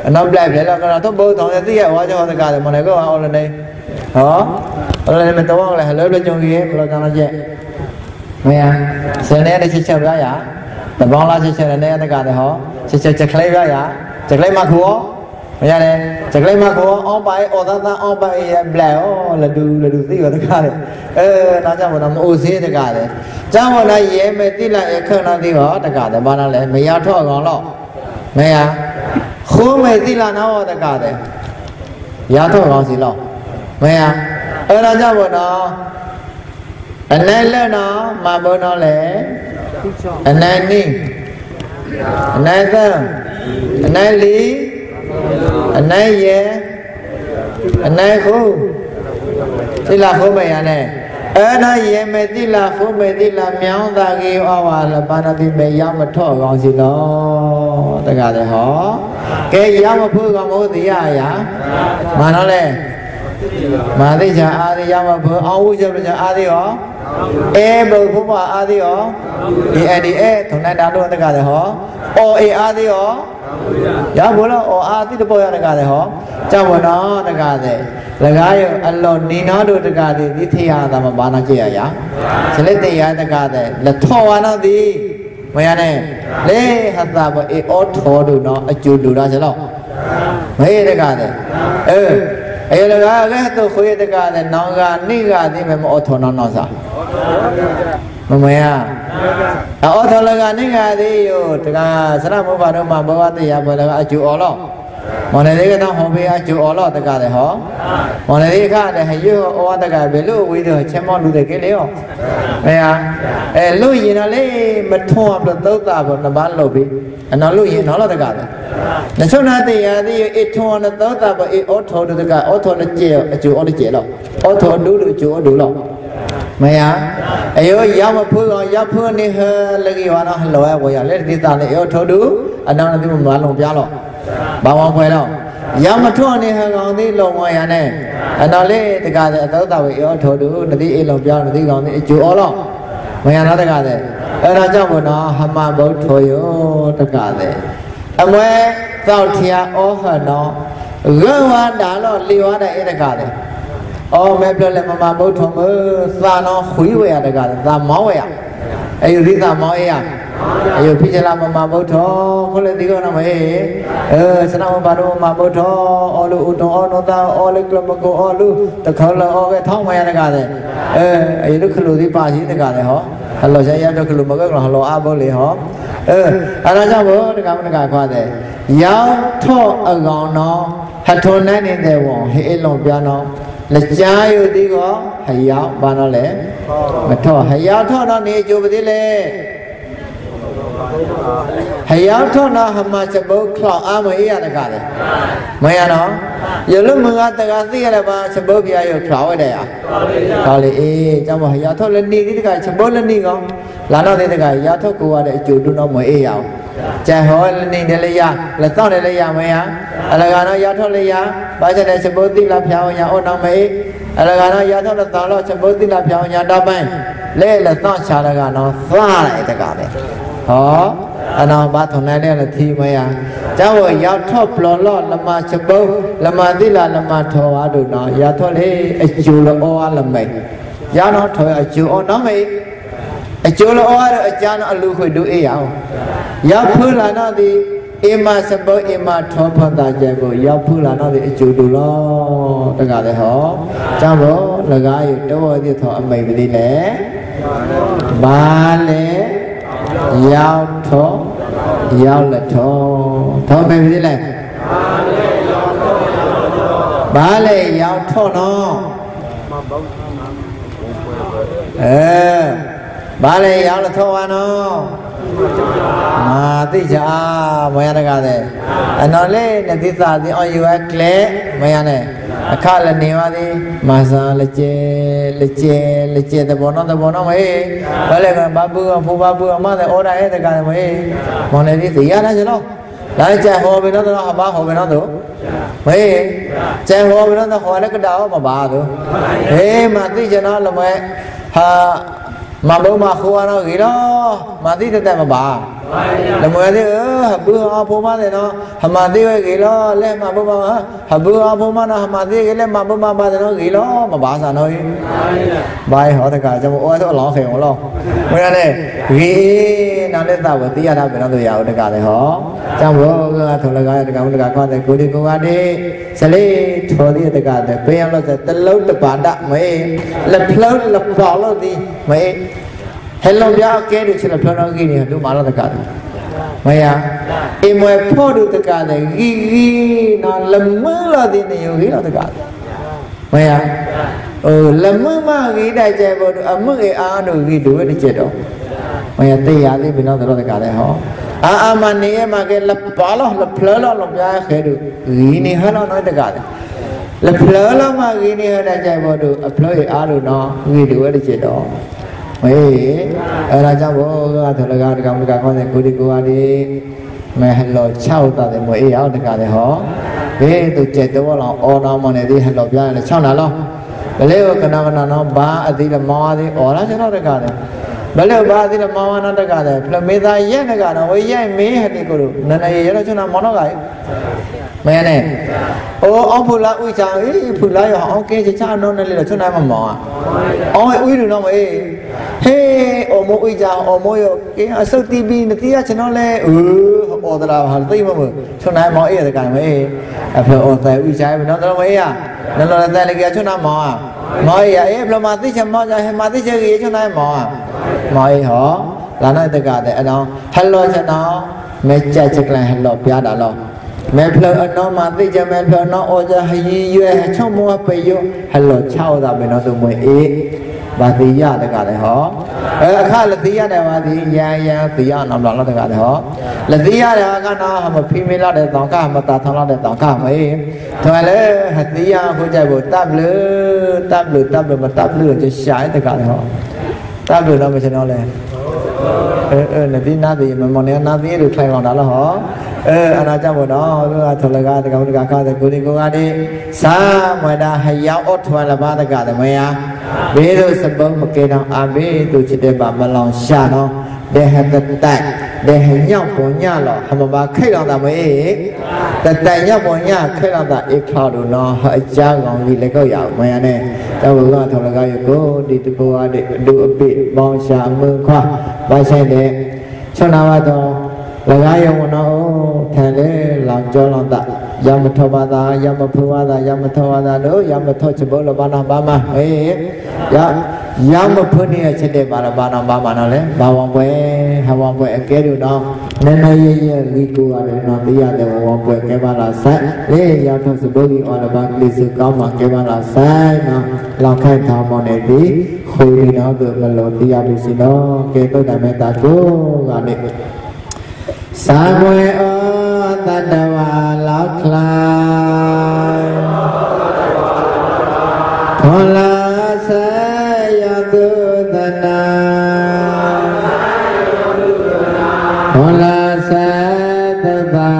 အနောက်လိုက်ဘယ်လောက်ကတော့ဘုသောသိရဝါကြောတကတယ်မနေကောအော်လည်း ဟောအော်လည်းမတော်လည်းဟလောလည်းကြုံကြီးဘယ်လောက်ကမှကျက်မဟယာစနေတဲ့ချက်ချက်ပြရတပေါင်းလားချက်ချက်နဲ့တကတယ်ဟောချက်ချက်ချက်ကလေးပြရချက်ကလေးမခုောမရတယ်ဂျကလေးမကောအောင်းပိုင်အော်သားသားအောင်းပိုင်ရဘလက်ဩလဒူလဒူသိရတကားလေအဲနောက်ကြမှာမအိုစေးတကားလေကျောင်းဝလာရဲမဲ့တိလိုက်အခဏသိဟောတကားတယ်ဘာနာလဲမရထော့ကောင်တော့မရခိုးမဲ့တိလာနော်တကားတယ်ရထော့ကောင်စီတော့ မရအဲဒါကြောင့်ဘောနော်အနိုင်လက်နော်မဘုံတော့လေအနိုင်နိအနိုင်သံအနိုင်လီအနိုင်ရဲ့အနိုင်ခုသီလခုမရနဲ့အဲ့ဒါရဲ့မေသီလခုမေသီလမြောင်းသာကေဩဝါလပါဏတိမေရမထော့ကောင်းစီလောတကလည်းဟောကဲရမဖို့ကောင်းမို့တရားရာမာတော့လေ မာသိချာအာရိယမဖို့အောင်ဝုချက်လို့အာရိရောအဲဘုဘအာရိရောဒီအဲ့ဒီအဲထုံနေတာလို့တကလည်းဟောအော်အေအာရိရောရဘောလားအော်အာတိတပေါ်ရတကားတယ်ဟောကြောက်ဘောနော်တကားတယ်လကားရအလောနီနာတို့တကားတယ်ဒီထေရသာမဘာနာကြည့်ရရစလက်တရားတကားတယ်လထောဝါနော်ဒီမရနဲ့လေဟသာဘအေအောထောတို့နော်အကျိုးလူလားစလောမေးတကားတယ်အဲ အဲလကားကဲတော့ခွေးတကားတယ်နောင်ကနိကသိမယ်မအောထောနော်နော်စားမမယအောထလကနေငါသေးယောတကစရမောဘာတော့မှာဘဝတရားဘောလကအကျူအော်လို့ မောင်နေလေးကတော့ဟောပေးအကျိုးအော်တော့တကတဲ့ဟောမောင်နေလေးကလည်းဟရွဩဝတကဘယ်လို့ဝေးတော့ချက်မောလူတဲ့ကလေးဟောမရအဲလို့ရင်တော့လေမထွန်းအောင်သုတ်တာပေါ့နှစ်ပါးလုပ်ပြီးအနော်လို့ရင်တော့တကတဲ့နချုံနာတေယာတိအထွန်း အောင်သုတ်တာပေါ့အေဩထောတကဩထောလည်းကျေအကျိုးဩလည်းကျေတော့ဩထောဒုလူကျိုးဒုလို့မရအယောရမဖူးအောင်ရဖူးနေဟလကြီးဝါတော့လောရဝရလက်တိတာလေဩထောဒုအနောင်တိမမလုံးပြလို့ဘာဝခွဲတော့ရမထွန်းနေဟကောင်သေးလုံဝရနဲ့အနော်လေတကားတဲ့အသောတာဝေဩထောဒုနတိအေလုံပြနတိကောင်သေးအကျိုးဩလို့မရတော့တကားတဲ့အဲ့ဒါကြောင့်ဘုနော်ဟမဘုဒ္ဓယောတကားတဲ့အမွဲသောက်ထျာဩဟနောရဝတာလို့လီဝတဲ့အဲ့တကားတဲ့အော်မဲပြလဲမမဘုဒ္ဓမသာနောခွေးဝရတကားတဲ့သာမောင်းဝရ အဲ့ဒီရိသမောင်းရအယုဖိချလာမမဗုဒ္ဓခொလေတိကောနမေအဲစနမဘာရောမဗုဒ္ဓအောလူဥတောအောနောတာအောလေကလမကိုအောလူတခေါလအောပဲထောင်းမရတကားတဲ့အဲအယုခလူဒီပါရှိတကားတဲ့ဟောဟလောရရတော့ခလူမကောဟလောအဘောလေဟောအဲအဲဒါကြောင့်ဘောတကားမတကားခွာတဲ့ရောင်ထော့အကောင်တော်ဟထုံနိုင်နေတဲ့ဝံဟေအလုံးပြနော လက်ကြားယုတိကောဟရောက်ဘာတော့လဲမထော့ဟရောက်ထော့တော့နေကြိုပသေးလေဟရောက်ထော့တော့ဟမချဘုတ်ခေါအမအေးရတကားလေမရတော့ယလုမငါတကားသိရလဲပါချဘုတ်ပြရခေါဝဲတဲ့อ่ะခေါလေအေးကျောင်းမဟရောက်ထော့လည်းနေဒီတကားချဘုတ်လည်းနေကောလာတော့တဲ့တကားရောက်ထော့ကိုရတဲ့အကျိုးတွန်းတော့မအေးရအောင် ကျန်ဟောလည်းနေတယ်လည်းရလက်တော့လည်းရမရအလကတော့ရောက်ထော့လည်းရဘာချက်လဲချဘုတ်သိလားဖျောင်းရအောင်တော့မအေးအလကတော့ရောက်ထော့လည်းတောင်းတော့ချဘုတ်သိလားဖျောင်းရတော့ပိုင်းလဲလက်တော့ချာရကတော့သွားလိုက်တကားလေဟောအနောဘာထုံနိုင်တဲ့လသီမယကျောင်းရောက်ထော့ပလော်လော့လမချပုတ်လမတိလာလမထော်အားတို့နော်ရထော့လေအကျိုးလောအားလမိတ်ရတော့ထော်အကျိုးအောင်နော်မေ အကျိုးလောအားတော့အကျမ်းအလူခွေတို့အေးရအောင်ရောက်ဖူးလာတော့ဒီအိမစပုတ်အိမထောဖတ်တာကြကိုရောက်ဖူးလာတော့ဒီအကျိုးတို့လောတကလည်းဟောကျောင်းဘောလကားရတော့ဒီထော်အမိတ်ပတိလေဘာလဲရောက်ထောရောက်လက်ထောထောပဲပြီလေဘာလဲရောက်ထောနော်အဲ ဘာလဲရောက်လက်ထောဝါနော်မာတိချာမရတကားတဲ့အနော်လေနတိသာတိအော်ယူအကလေမရနဲ့အခလည်းနေပါသည်မာစာလက်ကျဲလက်ကျဲလက်ကျဲတဘောနော်တဘောနော်မေးဘာလဲကဘာဘူးဖူဘာဘူးအမတဲ့အော်ဒါရဲ့တကားမေးမောင်နေပြီသိရလားကျွန်တော်လာကြဟောဘယ်တော့တော့အမဟောဘယ်တော့တော့မေးကျန်ဟောဘယ်တော့ဟောလည်းကတောမပါတော့ဟေးမသိကျွန်တော်လမဲဟာ မဘုံမခိုးရတော့ကြီးတော့မသိတဲ့တဲ့မပါ လမွေသေးဟဘူအဖိုးမတဲ့နော်ဟမသေးဝဲကြီးလောလဲမဘုံမဟဘူအဖိုးမနော်ဟမသေးကြီးလဲမဘုံမပါတဲ့နော်ကြီးလောမပါစားနော်ဘိုင်ဟောတကကျွန်တော်အော်တော့လောင်းခေအောင်လောမရနဲ့ကြီးနောက်လက်သဝတိရတာဘယ်တော့ရအောင်တကလည်းဟောကြောင့်ဘောကထုံလကားတကမတကခေါ်တဲ့ကိုဒီကိုကတိဇလေးထော်သေးတကတဲ့ဘေးရလို့တလုံးတပါဒမေလက်ဖလုံးလက်ပါလို့ဒီမေ ဟဲလုံးပြအကဲတို့ချက်ဖလောင်းကြီးနေတို့မာလာတကားမယအိမွေဖို့တို့တကားတဲ့ဂီဂီနော်လမလာတဲ့နေရောကြီးတော့တကားမယဟိုလမမကြီးတိုက်ကျဖို့တို့အမှုအေအားတို့ကြီးတို့တကျတော့မယတေးရလေးဘယ်တော့တော့တကားလဲဟောအာအာမနေရမှာကလပါလောလဖလောလောပြားခဲတို့ဂီနေဟနော်တော့တကားတယ်လဖလောလောမဂီနေဟတဲ့ကျဖို့တို့အဖလောအေအားတို့နော်ကြီးတို့တကျတော့ မေးအဲ့ဒါကြောင့်ဘောကထလကားတကောင်တကခေါ်တဲ့ကိုဒီကိုဟာဒီမဲဟလော6တာတယ်မအေးအောင်တကတယ်ဟောဘေးသူကျက်တော့လောအော်တော်မနေသေးဟလောပြရတယ်6နာလောဘလေကနကနနောဘာအတိလမောသည်အော်လာကျွန်တော်တကတယ်ဘလေဘာအတိလမောဝနာတကတယ်ဖလမေသာရက်တကတော့ဝေရိုက်မေးဟတိကိုလို့နနရရတော့ကျွန်တော်မောတော့ကမရနဲ့အိုးအောင်ဖူလာဥချာအေးဖူလာရအောင်ကဲချာနော်နဲ့လေကျွန်တော်မမောอ่ะအောင်ဥရနော်မေး ဟေးအော်မိုးဥကြအော်မိုးရောကင်းအစုတ်တီးပြီးနတိယကျွန်တော်လဲအူအော်ဒလာဟာသိမမကျွန်တော်မောအေးရကံမေးအဖေအော်တဲ့ဥကြပဲနော်တော်မေးရနလောတဲ့လေကကျွန်တော်မောอ่ะမောအေးရအေးဘလမသိချင်မောကြဟေမသိချင်ကြီးကျွန်တော်မောอ่ะမောအေးဟောလာနိုင်တကတဲ့အဲ့တော့ဟယ်လိုကျွန်တော်မဲကြက်ချက်ကလန်ဟယ်လိုပြတာလော မဲဖလအနောမှာသိကြမဲဖလနောအောကြဟယီရွယ်ချုံမောပေယဟလောချောတာပဲနော်သူမွေအေး ဘာတိရတကလည်းဟောအဲအခလတိရတယ်ဘာတိရန်ရန်တိရနော်လောတကလည်းဟောလတိရတယ်ကနော်မဖိမေလာတဲ့တောင်ကမတာထောင်းလာတဲ့တောင်ကမေတော်လေဟတိရဟိုကြဖို့တပ်လို့တပ်လို့တပ်လို့မတပ်လို့จะရှာတကလည်းဟောတပ်လို့တော့မရှင်တော့လဲအဲအဲနတိနာတိမမောနေနာတိလို့ထိုင်အောင်တာလားဟော အဲအနာကြမို့နော်သူကထလကတကောင်တကခါတဲ့ကိုဒီကိုကဒီသာမဒါဟယောအောထွာလဘာတကတဲ့မယာဘေးတို့စပုံးမကေတော့အဘေးသူချစ်တဲ့ပါမလောင်ရှာတော့ဒေဟတတိုက်ဒေဟညောက်ပေါ်ညလောဟမဘာခိတ်တော်တာမေတတိုင်ညောက်ပေါ်ညခိတ်တော်တာဧခါတို့နော်အကြာကောင်ကြီးလည်းကောက်ရအောင်မယာနဲ့တော့ဘုရားထောလကရကိုဒီတကောအဒီအတူအပိပေါင်းရှာမွန်းခွာပါဆိုင်တဲ့ချွန်နာဝတော် လကားယဝနောထန်လေလောင်ကြောလောင်တယမထောပါသာယမဖူဝါသာယမထောဝါသာတို့ယမထောချဘောလဘာနာဘာမဟေးယယမဖုနေချက်တဲ့ဘာနာဘာနာဘာမနော်လေဘာဝံပွဲဟဝံပွဲအကဲတို့တော့နည်းနည်းရရလီကိုရတယ်နော်တရားတဲ့ဝံပွဲကဲပါလားဆိုင်လေရထောစဘောဒီအော်လဘာကလေးစကောင်းမှာကဲပါလားဆိုင်နော်လောက်ခိုင်ထောင်းမောင်းနေပြီခွေးနော်သူမလို့တရားလို့စီနော်ကဲတော့တယ်မေတ္တာကိုက နေသာဝေဩတတဝါလောက်ခလာခေါ်လာဆေယတုတနာခေါ်လာဆေတသာ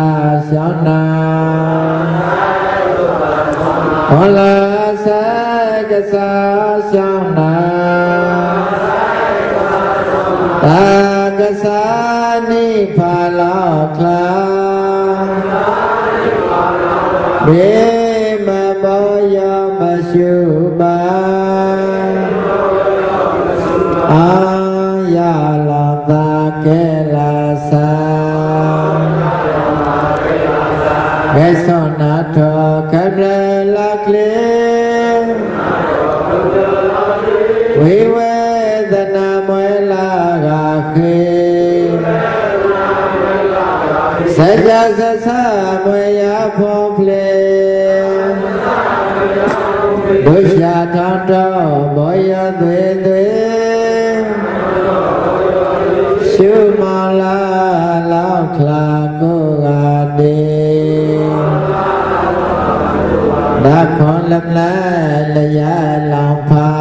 ရှောင်းနာခေါ်လာဆေကစားရှောင်းနာသာ ကစားနိဖာလောက်ခလာဘေမဘောယမရှိပါအာရလာတာကဲလာသာဘယ်သောနာထောကရလကလေဝိဝေ ရဖုံးဖလေဒုရှာထောင်းတော်ဘောရသွေသွေရှုမလာလောက်ခလာကိုကတေဒါခွန်လမလာလရလောင်ဖာ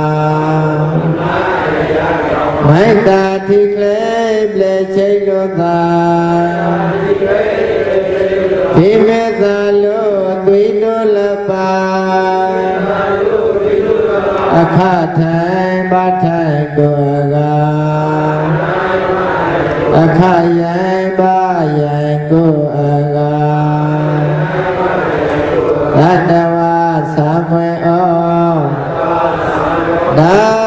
မိုက်တာထိကလေးပြေချိတ်လို့သာဒီမေတ္တာ ခထိုင်ပါထိုင်ကိုကအခယံပါယံကိုအကသတ္တဝါသမွေဩဒါ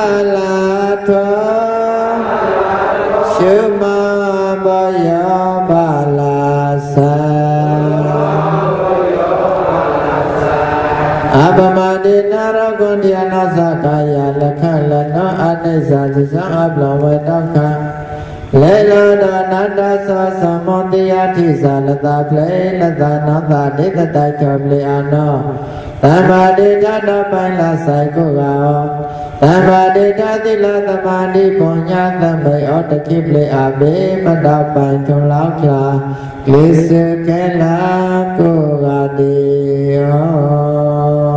နောအနိစ္စသစ္စာအပလဝေဒခလေလောဒနာတသောသမုတယထိသလတပလေလတနာသဒေတတကပလေအနောသမ္မာဒိဋ္ဌတပိုင်လာဆိုင်ကိုကဟောသမ္မာဒိဋ္ဌသီလသမာဓိပုညသမိဩတကိပလေအဘေမတပိုင်ထုံလောက်ခလာကိစ္စကလာကိုကတိဟော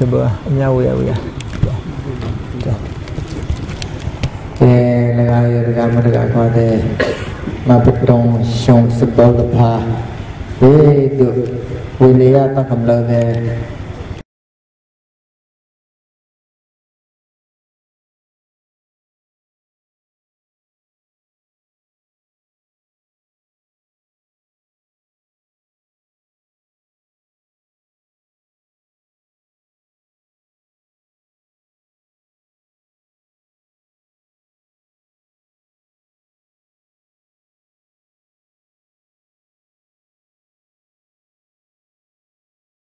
ဖြစ်ပေါ်အများဝေရဝေရကျေလကရကမတကခေါ်တဲ့မပတုံရှုံစဘောလဖာဝေဒဝိနယတကမ္လတဲ့